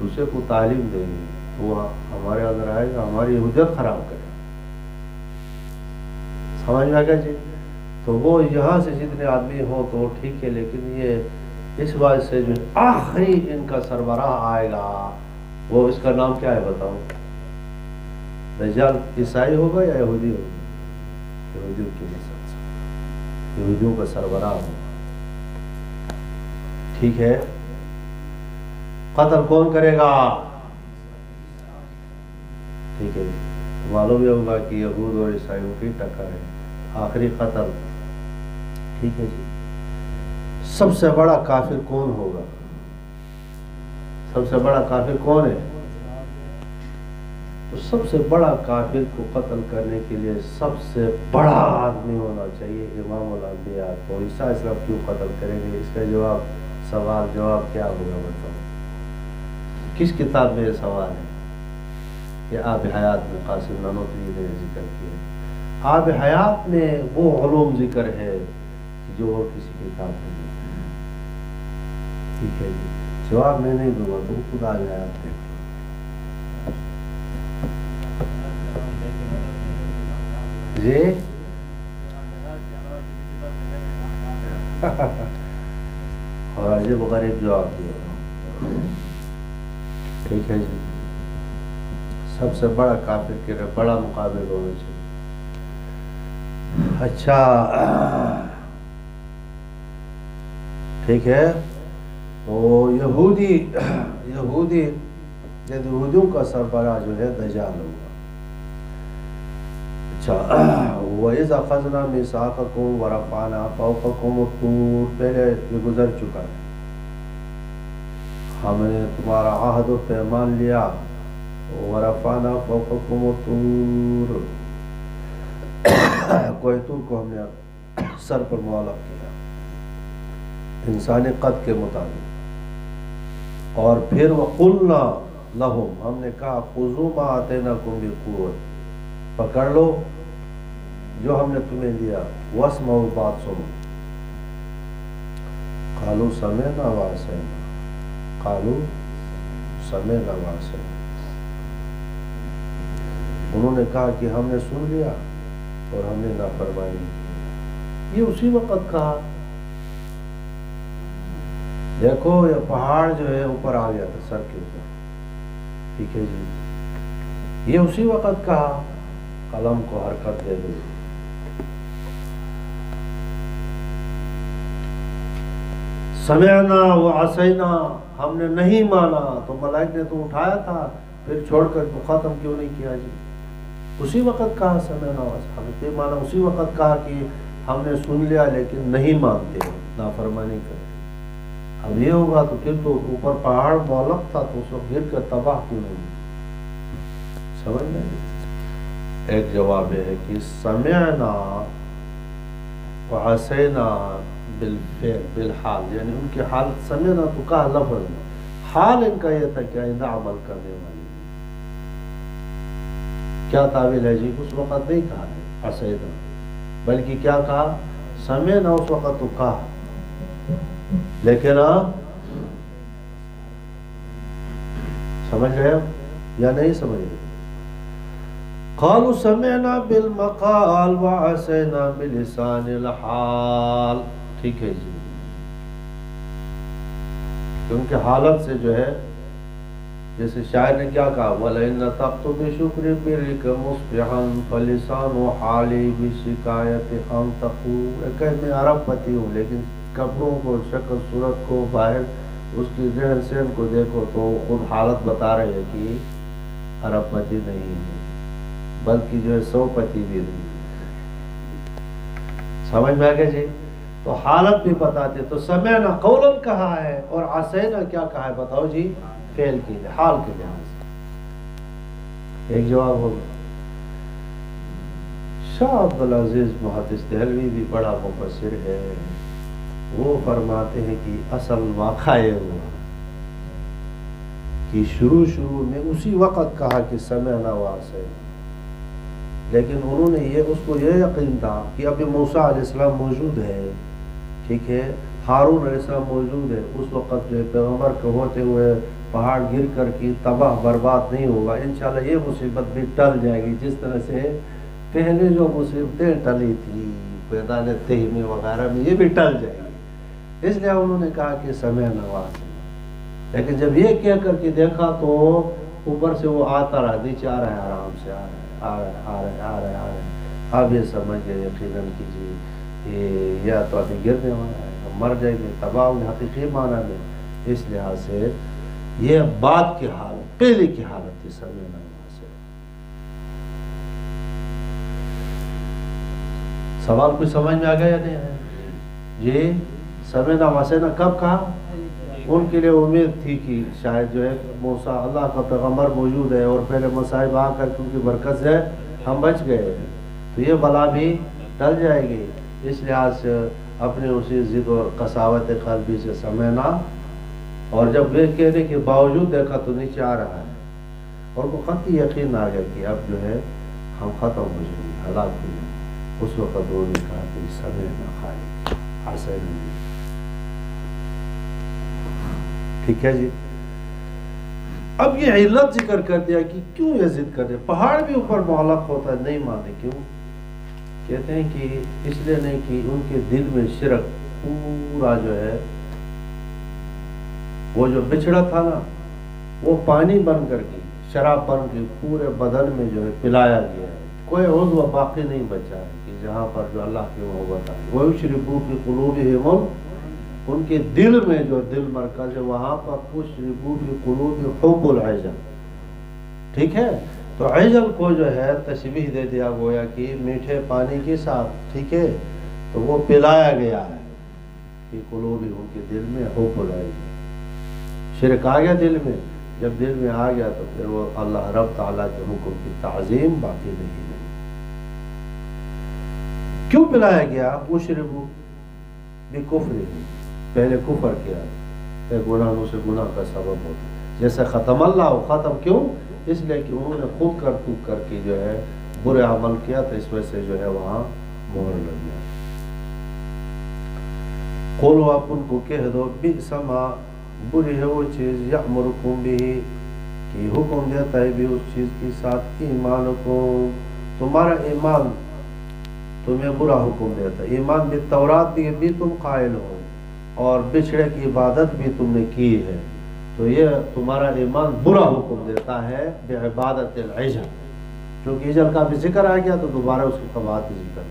दूसरे को तालीम देंगे वो हमारे अंदर आएगा, हमारी यहूदियत खराब करेगा। समझ में आ गया जी? तो वो यहाँ से जितने आदमी हो तो ठीक है, लेकिन ये इस बात से जो आखिरी इनका सरबराह आएगा, वो इसका नाम क्या है बताओ? ईसाई होगा या यहूदी होगा? यहूदियों की यहूदियों का सरबराह होगा ठीक है? कत्ल कौन करेगा? ठीक है। तो मालूम यह होगा कि यहूद और ईसाइयों की टक्कर है। आखिरी कत्ल। ठीक है जी। सबसे बड़ा काफिर कौन होगा? सबसे बड़ा काफिर कौन है? तो सबसे बड़ा काफिर को कत्ल करने के लिए सबसे बड़ा आदमी होना चाहिए, इमाम तो ईसा इस्लाम क्यों कत्ल करेंगे? इसका जवाब, सवाल, जवाब क्या होगा बताओ? किस किताब में ये सवाल है? कि आब हयात में कासिम ननोत्री ने ज़िक्र किया आब हयात में वो हलूम ज़िक्र है जो और किसी किताब में ठीक है जी। जवाब मैं नहीं दूँगा, तुम खुद आ गया आप देख जी। और अजय गरीब जवाब दिया ठीक है जी। सबसे बड़ा काफिर के लिए बड़ा मुकाबल होना चाहिए। अच्छा। ठीक है। तो यहूदी यहूदी यहूदियों का सरबरा जो है दजाल होगा। अच्छा वही खजना में साकुम वरफाना फ़ौकुम तूर, पहले ये गुजर चुका है। हमने तुम्हारा आहद पैमान लिया। वरफाना फौकुमतूर कोहतूर को हमने सर पर मुआलक किया। इंसानी कद के मुताबिक। और फिर वह कुलना लहुम, हमने कहा खुजुमा आते ना कुंभी कुत पकड़ लो। जो हमने तुम्हें दिया, वस मऊ बात सुनो। कालू समय नवास है कालू समय नवास है उन्होंने कहा कि हमने सुन लिया और हमने नाफरमानी की। ये उसी वक्त कहा। देखो, ये पहाड़ जो है, ऊपर आ गया था, सर के ऊपर। ठीक है जी। ये उसी वक्त कहा। कलम को हरकत दे दो समयना वो असैना हमने नहीं माना तो मलाइक ने तो उठाया था, फिर छोड़कर तो ख़त्म क्यों नहीं किया जी? उसी वक्त कहा समयना हमने माना उसी वक्त कहा कि हमने सुन लिया लेकिन नहीं मानते नाफरमानी करते अब ये होगा तो फिर तो ऊपर पहाड़ मौलक था तो उसको गिर कर तबाह क्यों नहीं समझ में एक जवाब है कि समयना वसैना बिलफेल बिलहाल यानी उनकी हालत समयना तो कहा लफज हाल इनका यह था कि आइंदा अमल करने वाले क्या तावील है जी? उस वक्त नहीं कहा है असैना बल्कि क्या कहा? समय ना उस वक्त तो कहा। लेकिन समझ रहे या नहीं समझ रहे ना बिल मकाल वसैना बिलिसान हाल ठीक है जी क्योंकि हालत से जो है जैसे शायर ने क्या कहा वलन तब तो बेशुक्र मुस्बिहन फलिसान व हाली भी शिकायत हम तकू मैं अरब पति हूँ लेकिन कपड़ों को शक्ल सूरत को बाहर उसकी रहन सहन को देखो तो खुद हालत बता रहे हैं कि अरब पति नहीं है बल्कि जो है सौ पति भी नहीं समझ में आ गया जी? तो हालत भी बताते तो समय ना कौलन कहा है और आशय ना क्या कहा है, बताओ जी, फेल की हाल के लिहाज से एक जवाब होगा शाह अब्दुल अज़ीज़ मुहदस दहलवी भी बड़ा मुबसर है। वो फरमाते हैं कि असल वाक़ा ये हुआ कि शुरू शुरू में उसी वक़्त कहा कि समय नवास है लेकिन उन्होंने ये, उसको ये यकीन था कि अभी मूसा अलैहिस्सलाम मौजूद है। ठीक है? हारून अलैहिस्सलाम मौजूद है। उस वक़्त जो है पैगंबर के होते हुए पहाड़ गिर कर की तबाह बर्बाद नहीं होगा। इन ये मुसीबत भी टल जाएगी। जिस तरह से पहले जो मुसीबतें टली थी, मैदान तहमी वगैरह में, ये भी टल जाएगी। इसलिए उन्होंने कहा कि समय नवाज़ लेकिन जब ये कह करके देखा तो ऊपर से वो आता रहा, नीचे आ रहा है, आराम से आ रहा है। आ रहा है आ रहा है आ रहा है अब ये समझ गए यकीन कीजिए ये या तो अभी गिरने वाला है। मर जाएँगे, तबाह हकीकी माना में इस लिहाज से ये बाद की हालत पहले की हालत थी समय से सवाल कुछ समझ में आ गया या नहीं आया ये समय नवासे ना कब कहा? उनके लिए उम्मीद थी कि शायद जो है मूसा, अल्लाह का पैगंबर मौजूद है और पहले मसाहिब आकर उनकी बरकत से हम बच गए तो ये बला भी टल जाएगी। इस लिहाज से अपने उसी जिद और कसावत कलबी से समय ना और जब वे कहने के बावजूद देखा तो नीचे आ रहा है। और वो खत यकीन आ गया कि अब जो है हम ख़त्म हो जाएँगे हालात हो उस वक्त उन्होंने कहा कि समय न खाए आशय नहीं ठीक है जी। अब ये इल्लत ज़िक्र कर दिया कि क्यों ये जिद कर रहे पहाड़ भी ऊपर मोहलक होता है, नहीं माने क्यों? कहते हैं कि इसलिए नहीं कि उनके दिल में शिरक पूरा जो है, वो जो बिछड़ा था ना, वो पानी बन करके, शराब बन के पूरे बदन में जो है पिलाया गया है। कोई उज्व बाकी नहीं बचा है कि जहाँ पर जो अल्लाह की मोहब्बत आई। वही शरीफू की कलूब हेमल उनके दिल में जो दिल मरकज है, वहाँ पर उस शरीफू की कलूब हब्बुल ठीक है? तो ऐजल को जो है तशबी दे दिया गोया कि मीठे पानी के साथ, ठीक है? तो वो पिलाया गया है कि कुलूबी उनके दिल में हब्बुल ऐजल शिरक आ गया दिल में। जब दिल में आ गया तो फिर वो अल्लाह रब ताला के हुक्म की ताजीम बाकी नहीं रही क्यों पिलाया गया? भी कुफर पहले कुफर किया है गुनाहों से गुनाह का सबब होता जैसे ख़त्म अल्लाह ख़त्म क्यों? इसलिए कि उन्होंने खुद कर तू करके जो है बुरे अमल किया तो इस वजह से जो है वहाँ मोहर लग गया। खोलो आप उनको कह दो बी समा बुरी है वो चीज़ या मुरकुम भी कि हुक्म देता है भी उस चीज़ के साथ ईमान को। तुम्हारा ईमान तुम्हें बुरा हुक्म देता है। ईमान भी तौरात भी, भी तुम कायल हो। और बिछड़े की इबादत भी तुमने की है। तो ये तुम्हारा ईमान बुरा हुक्म देता है बेबादत इजल क्योंकि इजल का भी ज़िक्र आ गया तो दोबारा उसकी कबात ज़िक्र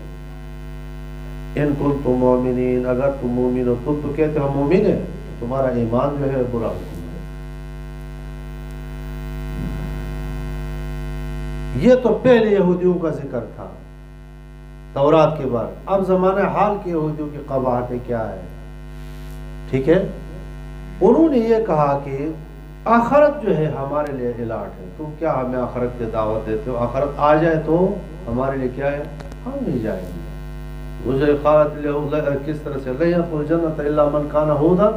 इन कुल तुम मोमिन अगर तुम मोमिन हो तुम तो कहते हो मोमिन है तो तुम्हारा ईमान जो है बुरा हुक्म ये तो पहले यहूदियों का ज़िक्र था, तौरात के बाद। अब जमाने हाल के यहूदियों की कबाहटें क्या है? ठीक है? उन्होंने ये कहा कि आखरत जो है हमारे लिए इलाट है। तुम क्या हमें आखरत की दावत देते हो? आखरत आ जाए तो हमारे लिए क्या है? हम नहीं जाएँगे। मुझे खालत किस तरह से जन्नत मन काना होदा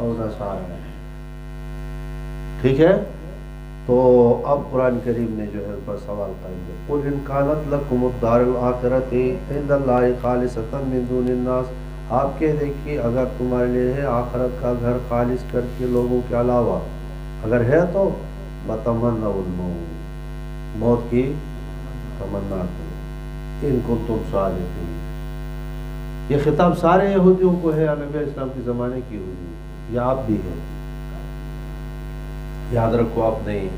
और ठीक है? तो अब कुरान करीम ने जो है ऊपर सवाल कायम किया कुल इन कानत लकुमुद्दारुल आखिरत खालिसतन मिन दुनिन्नास आप कह दें कि अगर तुम्हारे लिए है आखरत का घर खालिश करके लोगों के अलावा अगर है तो बतमन्ना मौत की तमन्ना करो। इनको तुम सालिक ये खिताब सारे यहूदियों को है नबी इस्लाम के ज़माने की हुई या आप भी है। याद रखो आप नहीं।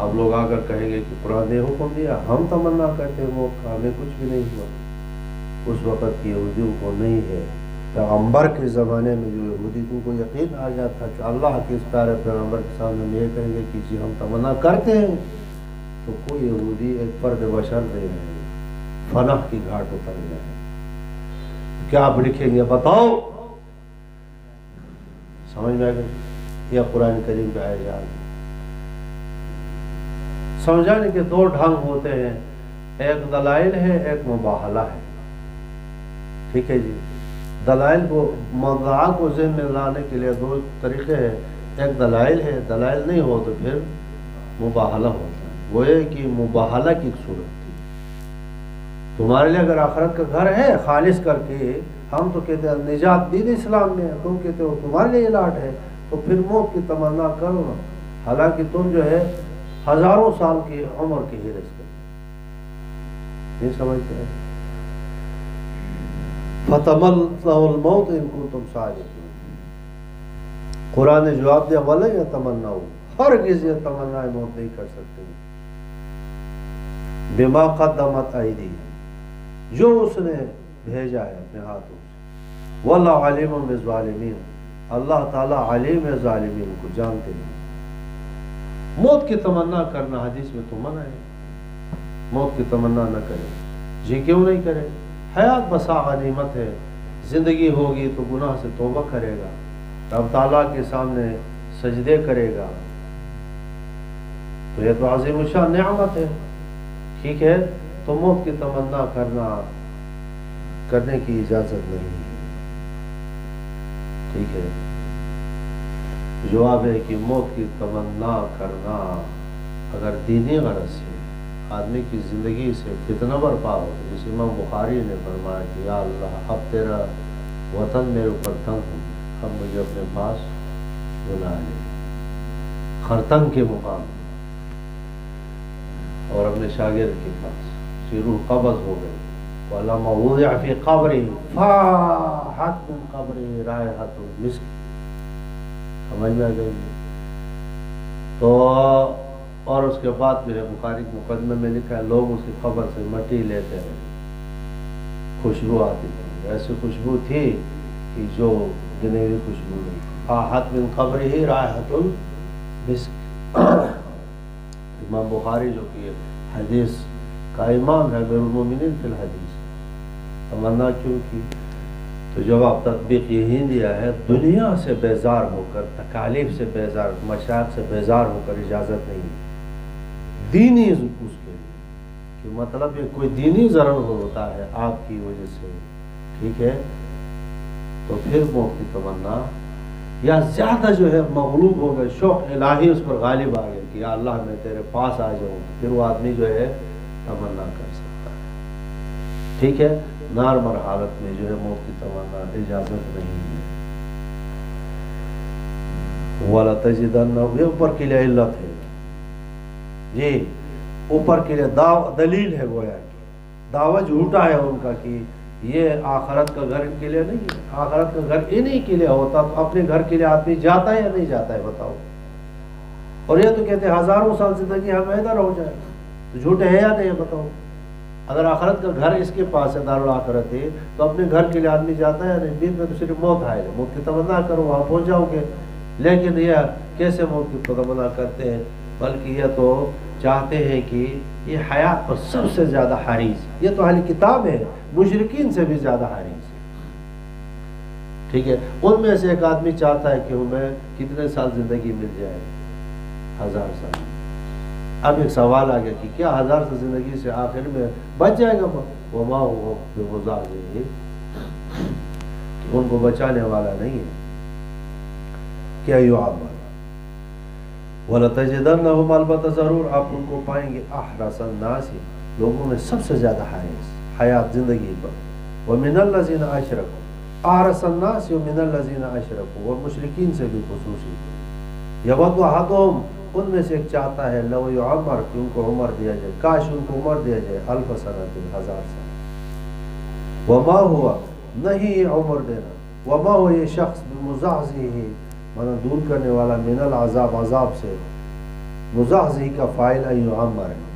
अब लोग आकर कहेंगे कि पुराने हुक्म दिया। हम तमन्ना करते हैं, मौत का हमें कुछ भी नहीं हुआ। उस वक़्त की यहूदियों को नहीं है। पैगंबर के ज़माने में जो यहूदी को यकीन आ था कि अल्लाह के इस प्यारे पैगंबर के सामने हम ये कहेंगे कि जी हम तमन्ना करते हैं तो कोई यहूदी एक पर्द बशर नहीं रहेगा। फनाह की घाट उतर जाए। क्या आप लिखेंगे बताओ? समझ में आ गई या कुरान करीम का आया समझाने के दो ढंग होते हैं। एक दलाइल है, एक मुबाहला है। ठीक है जी। दलाइल को मौदा को जहन में लाने के लिए दो तरीके हैं। एक दलाइल है, दलाइल नहीं हो तो फिर मुबाहला होता है। वो है कि मुबाहला की सूरत थी। तुम्हारे लिए अगर आखरत का घर है, खालिश करके, हम तो कहते हैं, निजात दीन इस्लाम में तुम कहते हो, तुम्हारे लिए लाट है तो फिर मौत की तमन्ना करो ना। हालाँकि तुम जो है, हज़ारों साल की उम्र की हिरस नहीं समझते हैं? कुरान ने जवाब दिया वाले या तमन्ना हो हर किसी तमन्ना मौत नहीं कर सकते बिमा कदमत आईदी जो उसने भेजा है अपने हाथों से वल्ला आलिम ज़ालिमीन अल्लाह ताला आलिम है ज़ालिमीन को जानते हैं मौत की तमन्ना करना हदीस में तो मना है मौत की तमन्ना न करें जी क्यों नहीं करें हयात बसा गनीमत है। ज़िंदगी होगी तो गुनाह से तोबा करेगा। रब ताला के सामने सजदे करेगा। तो यह तो आजिम शाह नियामत है। ठीक है? तो मौत की तमन्ना करना, करने की इजाज़त नहीं है। ठीक है? जवाब है कि मौत की तमन्ना करना अगर दीनी गरज से आदमी की ज़िंदगी से कितना बर्पा हो जिस इमाम बुखारी ने फरमाया कि, या अल्लाह, अब तेरा वतन मेरे ऊपर तंग हो अब मुझे अपने पास बुला ले। खरतंग के मुकाम और अपने शागिर के पास। रूह कब्ज हो मिस्क। समझ में आ गई? तो और उसके बाद है बुखारी मुकदमे में लिखा है, लोग उसकी खबर से मटी लेते हैं। खुशबू आती थी ऐसी खुशबू थी कि जो गिनेवी खुशबू नहीं आहत बिन खबर ही राहतुल इमाम बुखारी जो कि हदीस का इमाम है बेरमिन फिल हदीस। तमन्ना क्यों की? तो आप तदबीक यही दिया है, दुनिया से बेजार होकर, तकालीफ से बेजार, मशाक से बेजार होकर इजाज़त नहीं है। दीनी उसके कि मतलब ये कोई दीनी जरर होता है आपकी वजह से। ठीक है? तो फिर मौत की तमन्ना। या ज़्यादा जो है मगलूब हो गए, शौक, इलाही उस पर गालिब आ गया कि अल्लाह मैं तेरे पास आ जाऊँ। फिर वो आदमी जो है तमन्ना कर सकता है। ठीक है? नॉर्मल हालत में जो है मौत की तमन्ना, इजाज़त नहीं है। वाला तजिदन ऊपर के लिए इल्लत है। जी। ऊपर के लिए दाव, दलील है गोया की। दावा झूठा है उनका कि ये आखरत का घर इनके लिए नहीं है। आखरत का घर इन्हीं के लिए होता तो अपने घर के लिए आदमी जाता है या नहीं जाता है, बताओ। और ये तो कहते हैं, हज़ारों साल ज़िंदगी हम इधर हो जाए। तो झूठे है या नहीं बताओ। अगर आखरत का घर इसके पास है, दारुल आखरत है तो अपने घर के लिए आदमी जाता है या नहीं? बीच में तो सिर्फ़ मौत आएगा मौत की तमन्ना करो, वहाँ पहुँच जाओगे। लेकिन यह कैसे मौत की तमन्ना करते हैं? बल्कि यह तो चाहते हैं कि ये हयात पर सबसे ज़्यादा हारिज ये तो हाली किताब है, मुशरकिन से भी ज़्यादा हारिज है। ठीक है? उनमें से एक आदमी चाहता है कि हमें कितने साल ज़िंदगी मिल जाए? हज़ार साल। अब एक सवाल आ गया कि क्या हज़ार साल ज़िंदगी से आखिर में बच जाएगा वो? माँ वो उनको बचाने वाला नहीं है। क्या यू अलबत् ज़रूर, आप उनको पाएँगे आहरसन लोगों में सबसे ज़्यादा हारिस हयात ज़िंदगी पर। व मिनल्लजीन अशरक। आहरसन नासी व मिनल्लजीन अशरक, और मुशरकिन से भी खसूसी। यवद हदोम उनमें से एक चाहता है लो अमर, कि उनको उम्र दिया जाए। काश उनको उम्र दिया जाए, अल्फ सनत हज़ार साल वमा हुआ, नहीं उम्र देना। वमा हुआ ये शख्स मुजाजी माना दूर करने वाला मिनल आज़ाब आज़ाब से मुजाजी का फ़ाइल अमर। है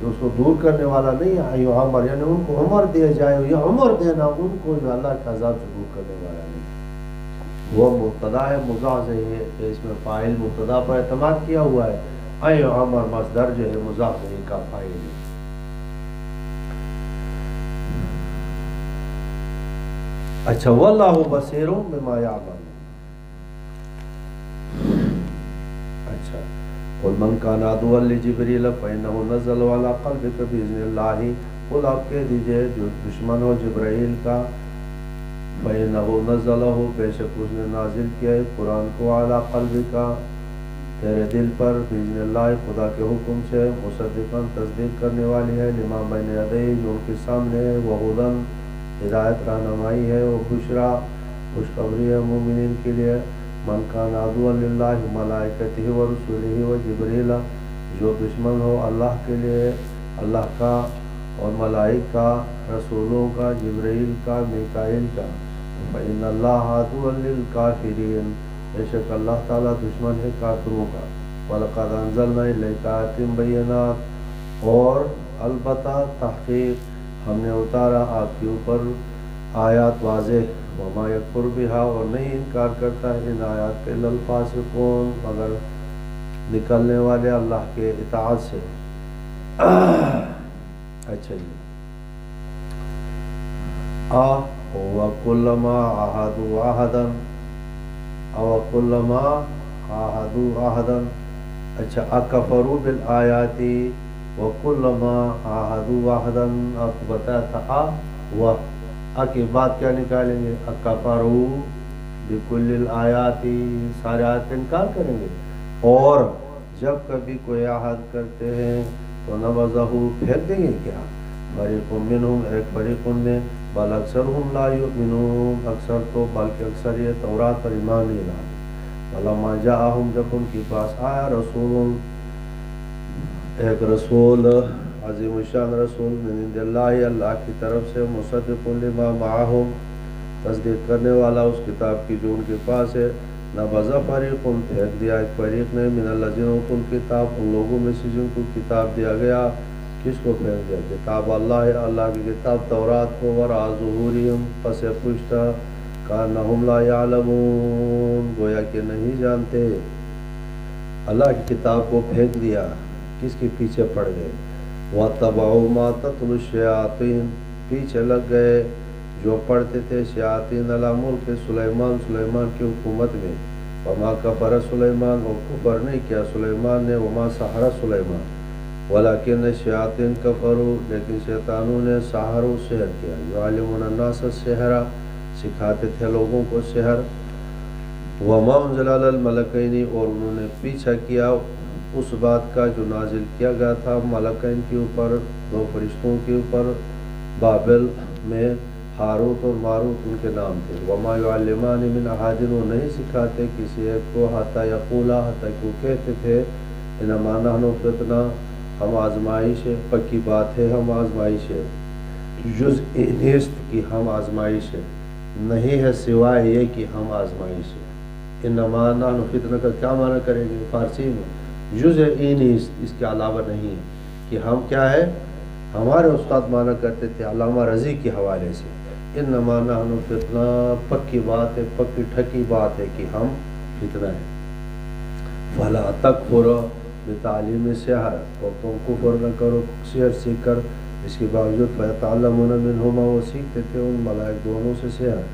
कि उसको दूर करने वाला नहीं है अमर, यानी उनको उम्र दिया जाए, या उम्र देना उनको जो अल्लाह के अजाब से दूर करने वाला नहीं। वो मुबतदा है मुजाज है इसमें फ़ाइल मुबतदा पर अतमाद किया हुआ है। अय अमर, मजदर जो है मुजाजी का फ़ाइल है। अच्छा वल्लाह बसीरों में माया मन का नादुअल जबरील फ़ैन नज़ल वाला कल्ब कभी खुद आप कह दीजिए, जो दुश्मन हो जब्राइल का नज़ल वाली हदन, हिदायत रहनमाई है वो खुशरा खुशखबरी है मोमिन के लिए। मन का नादुल्लाकत व रसूल व जबरीला। जो दुश्मन हो अल्लाह के लिए, अल्लाह का और मलाइक का, रसूलों का, जबरील का, मिकाइल का। फ़ैन काफिरीन। बेशक अल्लाह ताला दुश्मन है काफिरों का। वलक़द अनजलनातिम बैनात और अलबत् तहकीक, हमने उतारा आपके ऊपर आयात वाज़ वमा यकफुर बिहा और नहीं इनकार करता है, इन आयात के लल्फाज कौन? मगर निकलने वाले अल्लाह के इताद से। अच्छा जी। आहदु आहदन। अवकुल्लमा आहदु आहदन। अच्छा अकफरू बिल वकुल्लमा आहदु आहदन। आपको बताया था, आ वह आके बात क्या निकालेंगे? अक्काफारू बिकुल आयाती, सारे आयत का इनकार करेंगे। और जब कभी कोई आहद करते हैं तो नवजहू फेंक देंगे क्या? फरीकुमिन एक फरीकुन में, बल अक्सर हम लायुमिन अक्सर तो बल्कि अक्सर ये तौरात पर ईमान नहीं लाते। भला जा हम जब उनके पास आया रसूल, एक रसूल अजीम शान रसूल अल्लाह की तरफ़ से मुसदमाहम तस्दीक करने वाला उस किताब की जो उनके पास है न बज़ा फ़रीक फेंक दिया एक फ़रीक ने मिनजिन किताब उन लोगों में से जिनको किताब दिया गया किसको फेंक दिया किताब अल्लाह है अल्लाह की किताब तौरात को वर पस पुश्ता का नहमलामून गोया कि नहीं जानते अल्लाह की किताब को फेंक दिया किसके पीछे पड़ गए व तबाऊ मातलशयातीन पीछे लग। गए जो पढ़ते थे शयातीन अलामुल के सुलेमान सुलेमान की हुकूमत में। वमा कफर सुलेमान और कुफर नहीं किया। सुलेमान ने वमा सहारा सुलेमान। वलाकिन शयातीन कफरू, लेकिन शैतानों ने सहारो शहर किया। जो आलिमनास शहरा, सिखाते थे लोगों को शहर। वमा जलाल मलकैनी, और उन्होंने पीछा किया। उस बात का जो नाजिल किया गया था मलकैन के ऊपर, दो फरिश्तों के ऊपर, बाबल में हारूत और मारूत उनके नाम थे। वमामान मिन हाजिर वो नहीं सिखाते किसी एक को, हता यकूला, हता को कहते थे इन माना फितना हम आजमाइश है, पक्की बात है, हम आजमाइश है। जुज नेस्त की हम आजमाइश है, नहीं है सिवाय ये कि हम आजमाइश है। इन नमाना फितन का क्या माना करेंगे? फारसी में जुज नेस्त इसके अलावा नहीं है कि हम क्या है? हमारे उस्ताद माना करते थे, अलामा रज़ी के हवाले से। इन नमाना फितना, पक्की बात है, पक्की ठकी बात है कि हम फितना है। फला तक फुर तालीम शहर और तुम कुफर न करो शेर सीख कर। इसके बावजूद फ़ैतालमिन हुमा वो सीखते थे उन मलाइक दोनों से शहर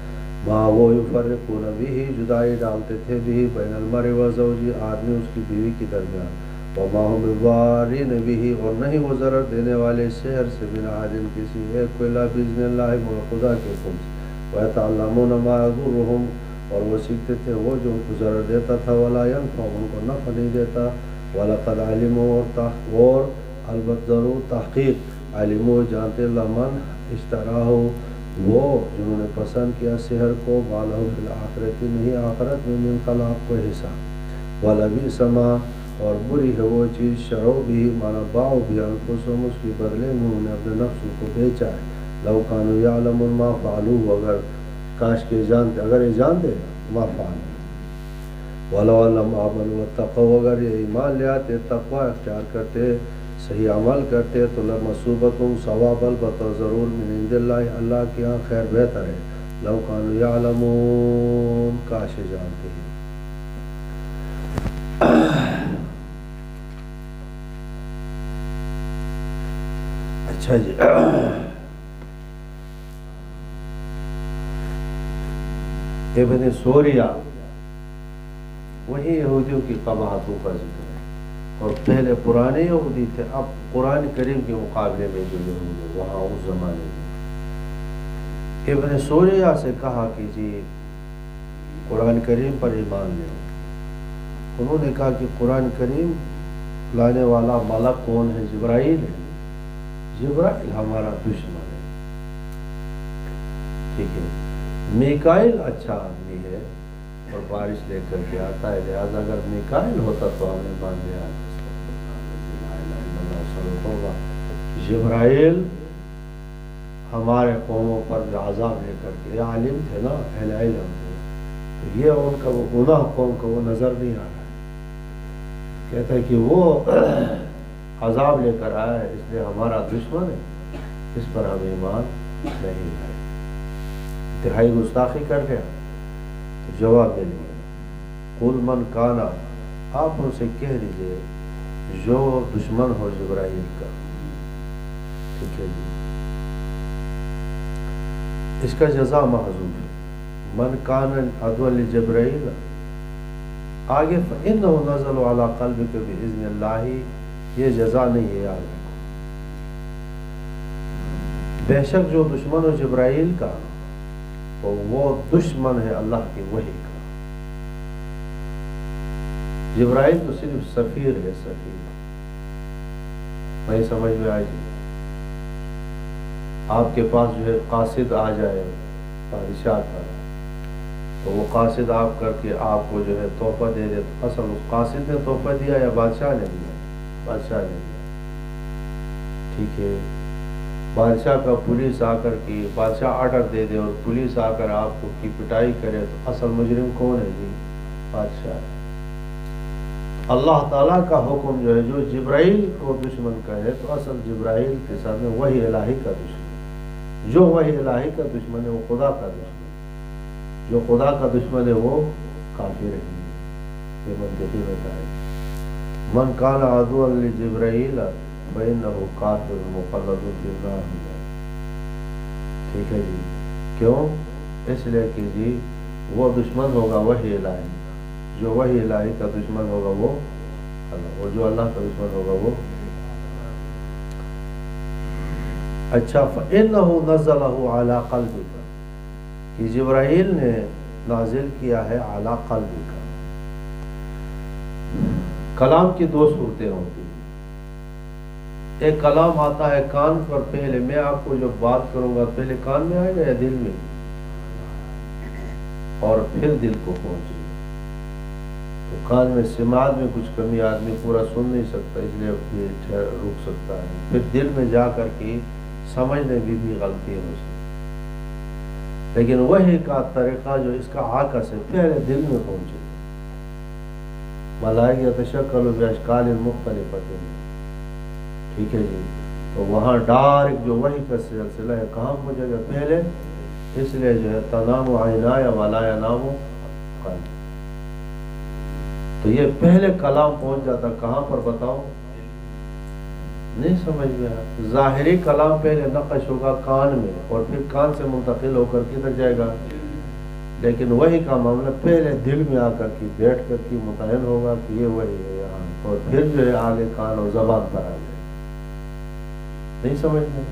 माँ वो फ़र्कून भी ही जुदाई डालते थे भी बैनलमर वजौजी आदमी उसकी बीवी की दरमियान और माहबारी ने भी ही और नहीं वो ज़र देने वाले शहर से बिना हाजिर किसी एक कोयला बिजन खुदा के हुक्म वह तालमन और वो सीखते थे वो जो उनको ज़र देता था, वाला तो उनको नफ़ नहीं देता। वलक़द आलिम और और अलबत् ज़रूर तहकीक। आलिम जानते लमन इस तरह हो वो जिन्होंने पसंद किया शहर को माला आखरत नहीं, आखरत में मिल कल आपको हिस्सा। वाला भी समा, और बुरी है वो चीज़, शरो भी माना बाओ भी अनफुसम उसके बदले में उन्होंने अपने नफ्स को बेचा है। लव कानू यालमा फालू, अगर काश के जानते, अगर ये जानते, मा फालू। वलम अमल व तक़ो अगर ये ईमान ले आते, तकवा अख्तियार करते सही अमल करते तो लमसूबत सवाबल बत ज़रूर मिनंदिल्ला अल्लाह के यहाँ खैर बेहतर है। लव कान यालमून, काश जानते हैं। अच्छा जी। इबन सोरिया, वही यहूदियों की कबाहतों का ज़िक्र और पहले पुराने यहूदी थे, अब कुरान करीम के मुकाबले में जो यहूदी वहाँ उस ज़माने में। इबन सोरिया से कहा कि जी, कुरान करीम पर ईमान ले उन्होंने कहा कि कुरान करीम लाने वाला मलक कौन है? जब्राइल है। जब्राइल हमारा दुश्मन है। ठीक है। मिकाइल अच्छा आदमी है और बारिश लेकर के आता है। लिहाजा अगर मिकाइल होता तो हमें मान लिया। जब्राइल हमारे कौमों पर आज़ाब लेकर के आलिम थे ना इलम थे। तो ये उनका वो गुनाह कौम का वो नज़र नहीं आ रहा है। कहता है कि वो अजाब लेकर आया है, इसलिए हमारा दुश्मन है। इस पर हम ईमान नहीं लाए। तिहाई गुस्ताखी कर गया जवाब दे दिया, कुल मन काना, आप उनसे कह दीजिए जो दुश्मन हो जब्राइल का ठीक है जी इसका जजा महजूब है मन कान अदवल जब्राइल आगे इन नजल वाला कल्ब के भी ये जजा नहीं है रखो बेशक जो दुश्मन हो जब्राइल का तो वो दुश्मन है अल्लाह के वही का जब्राइल तो सिर्फ़ सफ़ीर है सफ़ीर नहीं समझ में आई आपके पास जो है कासिद आ जाए बादशाह का तो वो कासिद आप करके आपको जो है तोहफा दे दे। असल उस कासिद ने तोहफा दिया या बादशाह ने दिया? बादशाह ने दिया। ठीक है। बादशाह का पुलिस आकर के, बादशाह आर्डर दे दे और पुलिस आकर आपको की पिटाई करे तो असल मुजरिम कौन है जी? बादशाह। अल्लाह ताला का हुक्म जो है, जो जब्राइल को दुश्मन कहे तो असल जब्राइल के सामने वही इलाही का दुश्मन जो वही इलाही का दुश्मन है, वो खुदा का दुश्मन जो खुदा का दुश्मन है, वो काफिर है। ये मंतकी बताए मन कान आदू जब्राइल काफिर मुकलदुल्ला ठीक है जी? क्यों? इसलिए कि जी, वो दुश्मन होगा, वही इलाही। जो वही इलाही का दुश्मन होगा वो, अल्लाह और जो अल्लाह का दुश्मन होगा वो। अच्छा का जब्राइल ने नाजिल किया है आला कल्बी का कलाम की दो सूरतें होती हैं। एक कलाम आता है कान पर, पहले मैं आपको जो बात करूँगा, पहले कान में आएगा या दिल में? और फिर दिल को पहुंचेगा तो कान में सिमाद में कुछ कमी आदमी पूरा सुन नहीं सकता, इसलिए रुक सकता है। फिर दिल में जा कर के समझने की भी गलती हो सकती लेकिन वही का तरीका जो इसका आका से पहले दिल में पहुँचे। मलाइक तशक्ल बशकाल मुख्तलिफ़ ठीक है जी? तो वहाँ डायरेक्ट जो वही का सिलसिला है, कहाँ पहुँचेगा पहले? इसलिए जो है तनाम आइना या वाला नाम तो ये पहले कलाम पहुँच जाता, कहाँ पर बताओ नहीं समझ में आया। ज़ाहरी कलाम पहले नकश होगा कान में, और फिर कान से मुंतकिल होकर किधर जाएगा? लेकिन वही का मामला पहले दिल में आकर के, बैठ कर के मुतन होगा कि ये वही है यहाँ। और फिर जो है आगे कान और जबान पर आ जाए। नहीं समझ में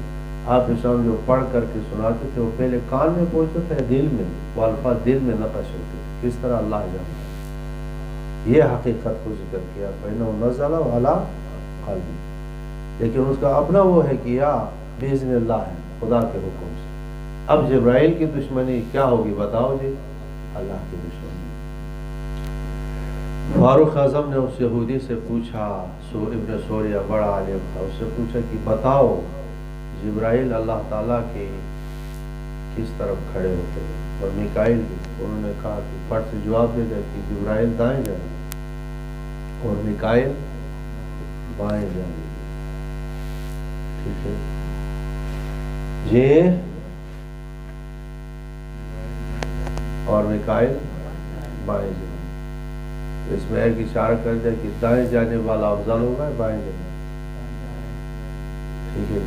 आप इस्लाम जो पढ़ करके सुनाते थे, वो पहले कान में पहुँचते थे दिल में? वो अल्फाज दिल में नकश होते किस तरह अल्लाह जानता ये हकीकत को ज़िक्र किया पहले नजला वाला लेकिन उसका अपना वो है कि या बेजन अल्लाह है, खुदा के हुक्म से। अब जब्राइल की दुश्मनी क्या होगी बताओ जी? अल्लाह की दुश्मनी। फारूक आज़म ने उस यहूदी से पूछा, सो इब्न सोरिया बड़ा आलिम था, उससे पूछा कि बताओ, जब्राइल अल्लाह ताला के किस तरफ़ खड़े होते हैं? और मिकाइल, उन्होंने कहा कि फट से जवाब दे दिया कि जब्राइल दाएँ जाए। और मिकाइल बाएँ जाए ठीक है? ये और मिकाइल बाएँ जाने इसमें एक इशारा कर दिया कि दाएँ जाने वाला अफजल होगा, बाएँ जाने ठीक है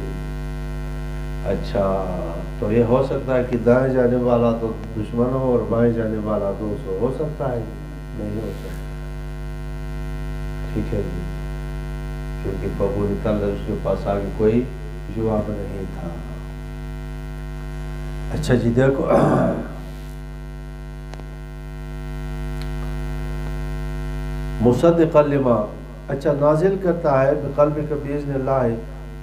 अच्छा तो ये हो सकता है कि दाएँ जाने वाला तो दुश्मन हो और बाएँ जाने वाला दोस्त हो सकता है, नहीं हो सकता। जी। क्योंकि बबू निकल रहे उसके पास आगे कोई जवाब नहीं था। अच्छा जी, देखो। मुसदमा अच्छा नाजिल करता है कल्ब कबीज है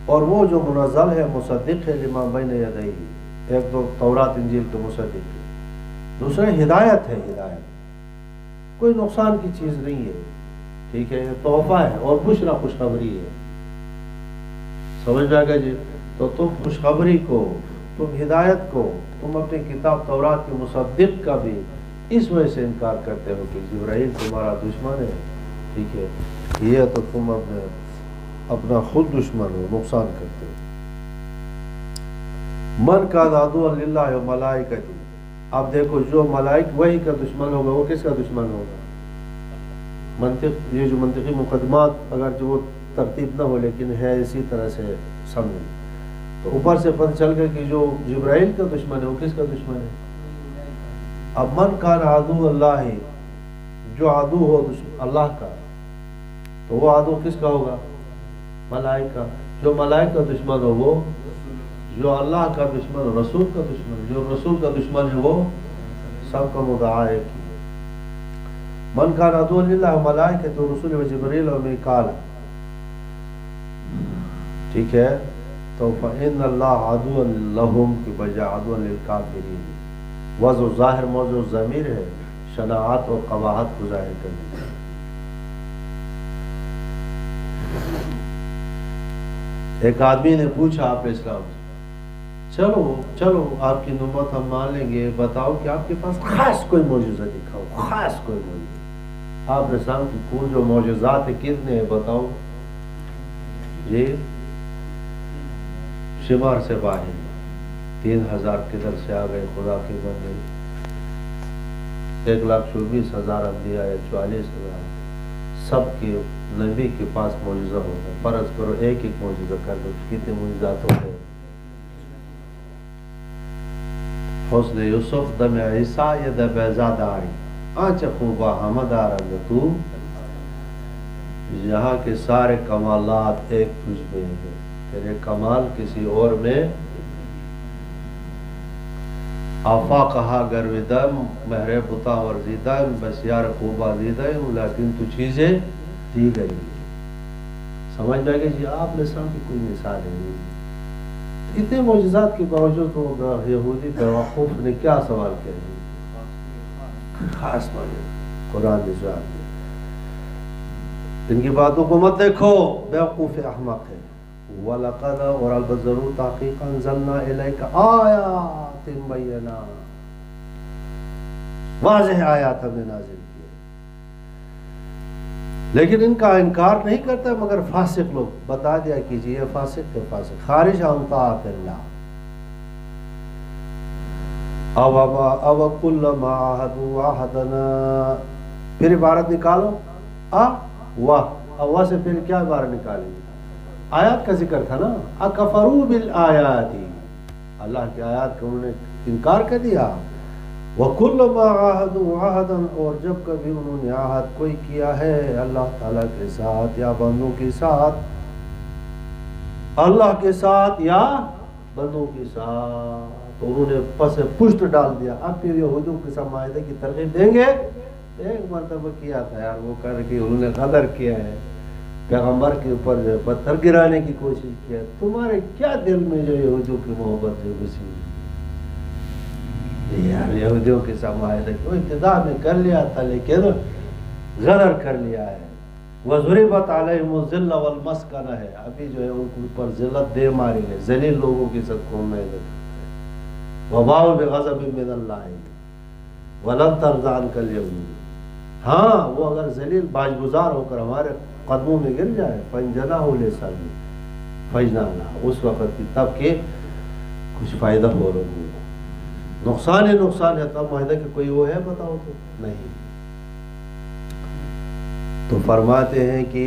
और वो जो मुनजल है, मुसद्दिक है लिमा बैन यदई एक तो तौरात, इंजील के मुसद्दिक दूसरा, हिदायत है, हिदायत। कोई नुकसान की चीज़ नहीं है। ठीक है, तोहफा है और ना खुशखबरी है। समझ में आ गया जी? तो तुम खुशखबरी को, तुम हिदायत को, तुम अपनी किताब तौरात के मुसद्दिक का भी इस वजह से इनकार करते हो कि जब्राइल तुम्हारा दुश्मन है। ठीक है? ये तो तुम अपने, अपना खुद दुश्मन हो, नुकसान करते हो। मन का दादू अल्लाह मलाइकती अब देखो, जो मलाइक वही का दुश्मन होगा, वो किसका दुश्मन होगा? मंतिक, ये जो मंतिकी मुकदमात, अगर जो तरतीब ना हो, लेकिन है इसी तरह से समझ तो ऊपर से पता चल गया कि जो जब्राइल का दुश्मन है, वो किसका दुश्मन है? अब मन का आदू अल्लाह है जो आदू हो अल्लाह का तो वो आदू किसका होगा? मलाई का। जो मलाई का दुश्मन हो, वो जो अल्लाह का दुश्मन, रसूल का दुश्मन, जो रसूल का दुश्मन है, वो सबका मुदा का आदू अल्लाह मलाई के तो रसूल जबरील ठीक है तो फ़िन अल्लाह आदू लहुम की बजाय आदू काफिरीन वज ज़ाहिर मौजू ज़मीर है शनात और कवाहत को ज़ाहिर कर दी एक आदमी ने पूछा आप इस्लाम से चलो चलो आपकी नुमत हम मान लेंगे बताओ कि आपके पास खास कोई मौजूदा दिखाओ खास कोई मौजूदा आप इस्लाम की कुल जो मौजूदात है कितने हैं बताओ। ये शिमार से बाहर। तीन हज़ार किधर से आ गए? खुदा के बंदे। एक लाख चौबीस हज़ार अम्बिया या चालीस हज़ार। सबके नबी के पास मौजूदा होता है फ़र्ज़ करो, एक एक मौजूदा कर दो। कितने मौजूदात होते हैं हौसल यूसुफ दम ईसा या दबैजादारी यहाँ के सारे कमालात एक तुझ में है। तेरे कमाल किसी और में आफा कहा गर्विदम महर पुता वर्जीदम बस यार खूब आजीदम लेकिन तो चीज़ें दी गई समझ में गए जी? आप इस्लाम की कोई मिसाल नहीं इतने मोजात के बावजूद तो यहूदी बेवकूफ़ ने क्या सवाल किया खास मौजूद कुरान ने जवाब दिया इनकी बातों को मत देखो, बेवकूफ़ अहमक है। और वाजह हमने नाजिल किए। लेकिन इनका इनकार नहीं करता, मगर फासिक लोग, बता दिया कीजिए फासिक के फासिक। खारिज अंता अब कुल फिर इबारत निकालो। आ, वाह। अवा से फिर क्या इबारत निकालेंगे? आयात का ज़िक्र था ना? अकफरू बिल आयाती। अल्लाह की आयात का उन्होंने इनकार कर दिया। वकुल आहदन, और जब कभी उन्होंने आहद कोई किया है, अल्लाह ताला के साथ या बंदों के साथ? अल्लाह के साथ या बंदों के साथ? तो उन्होंने पस पुष्ट डाल दिया। अब फिर यहूदियों के माहे की तरकीब देंगे? एक मरतबा किया था यार, वो करके उन्होंने कदर किया है। पैगंबर के ऊपर जो पत्थर गिराने की कोशिश किया तुम्हारे क्या दिल में जो यहूदियों की मोहब्बत जो घुसी यार यहूदियों के साथ माहे वो इब्तदा में कर लिया था, लेकिन गदर कर लिया है। वजूरीबत मस्कन है। अभी जो है, उनके ऊपर जिल्लत दे मारी है। जलील लोगों के साथ कौन नहीं वबाव बेगजब मिनल्लाह वलन तरजान यहूद हाँ वो अगर जलील बाजगुजार होकर हमारे कदमों में गिर जाए पंजना हो ले सर फजना उस वक़्त की तब के कुछ फ़ायदा हो लोगों को नुकसान ही नुकसान है, तब माहिदा कि कोई वो है बताओ तो? नहीं। तो फरमाते हैं कि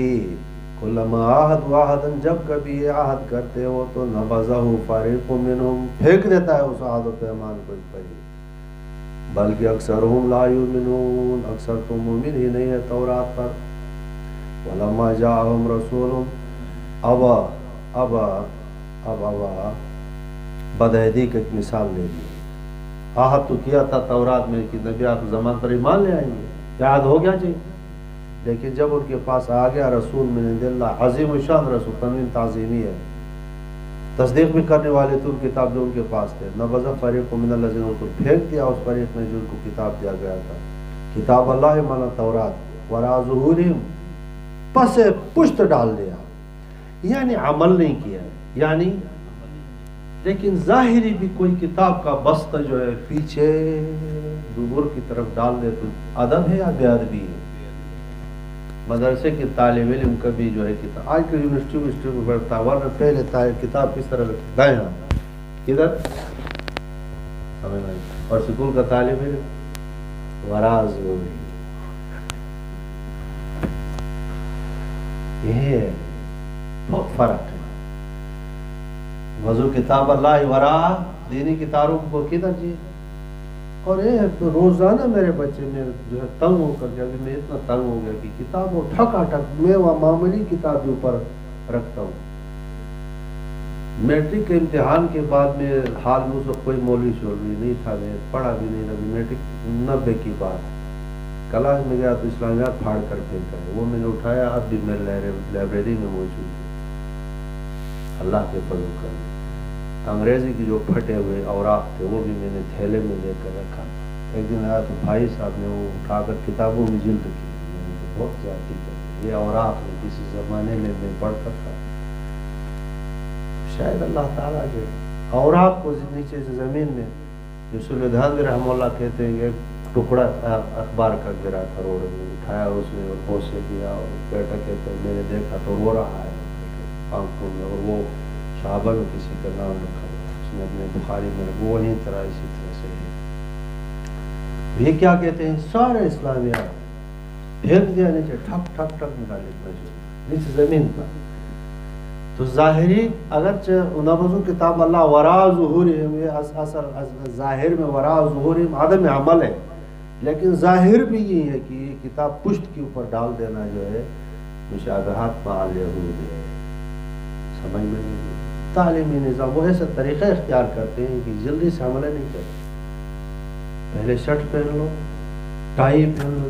आहद वाहदन, जब कभी ये आहद करते हो तो नबजा फारिक मिनहुम, फेंक देता है उस आहद पैमान को बल्कि अक्सर हम लायुमिनून अक्सर तो मुमिन ही नहीं है तौरात पर। वलम्मा जाहम रसूल अब अब अब अब, बदहदी का एक मिसाल ले ली आहद तो किया था तौरात में कि नबी आप जमान पर ईमान ले आएँगे। याद हो गया जी? लेकिन जब उनके पास आ गया रसूल मिन अजीम शान रसूल, तनवीन ताजीमी है। तस्दीक भी करने वाले उन किताब जो उनके पास थे। नबजा फ़रीक मिनजीन उसको फेंक दिया, उस फरीक में जो उनको किताब दिया गया था। किताब अल्लाह माना तौरात। वराजहूरिम, पस पुष्ट डाल दिया। यानी अमल नहीं किया। यानी, लेकिन जाहिरी भी कोई किताब का बस्त जो है, पीछे दुबुर की तरफ़ डाल दे तो अदब है या बेअदबी है? मदरसे की तालब इलम का भी जो है किताब। आज के यूनिवर्सिटी यूनिवर्सिटी में बढ़ता वरना पहले किताब किस तरह दाएँ हाथ। किधर? और स्कूल का तालब इलम? वराज वो ये बहुत फ़र्क है। वज़ू किताब अल्लाह वरा दीनी किताबों को किधर जी और ये रोज़ाना मेरे बच्चे में जो है तंग होकर के, अभी मैं इतना तंग हो गया कि किताब वो ठका ठक मैं वह मामूली किताब के ऊपर रखता हूँ। मैट्रिक के इम्तिहान के बाद में हाल में उसको कोई मौलवी शोलवी नहीं था, मैं पढ़ा भी नहीं, अभी मैट्रिक नब्बे की बात। क्लास में गया तो इस्लामियात फाड़ कर फेंका है वो मैंने उठाया, अब भी मेरे लाइब्रेरी में मौजूद है। अल्लाह के फजल कर अंग्रेज़ी की जो फटे हुए औराक थे, वो भी मैंने थैले में लेकर रखा। एक दिन आया तो भाई साहब ने वो उठाकर किताबों में जिल्द की। मैंने तो बहुत ज़्यादा कर ये औराक है, किसी ज़माने में मैं पढ़ता था। शायद अल्लाह ताला के औराक को नीचे से ज़मीन में जो सुलधान रहमल्ला कहते हैं एक टुकड़ा था, अखबार का गिरा था रोड में, उठाया उसने और हौसले दिया और बेटा कहते मैंने देखा तो रो रहा है। आँखों में और वो साहबा किसी का नाम अपने बुखारी में, वो वही तरह इसी तरह से है। ये क्या कहते हैं? सारे इस्लामिया फेंक दिया, नीचे ठक ठक ठक निकाले नीचे ज़मीन पर। तो जाहिरी अगर नबजू किताब अल्लाह वरा जहूर ज़ाहिर में वरा जहूर आदम अमल है। लेकिन ज़ाहिर भी ये है कि ये किताब पुष्ट के ऊपर डाल देना जो है मुशाबहत माल है। समझ में नहीं? तालीमी निज़ाम, वो ऐसा तरीक़ा इख्तियार करते हैं कि जल्दी से हमला नहीं करते। पहले शर्ट पहन लो, टाई पहन लो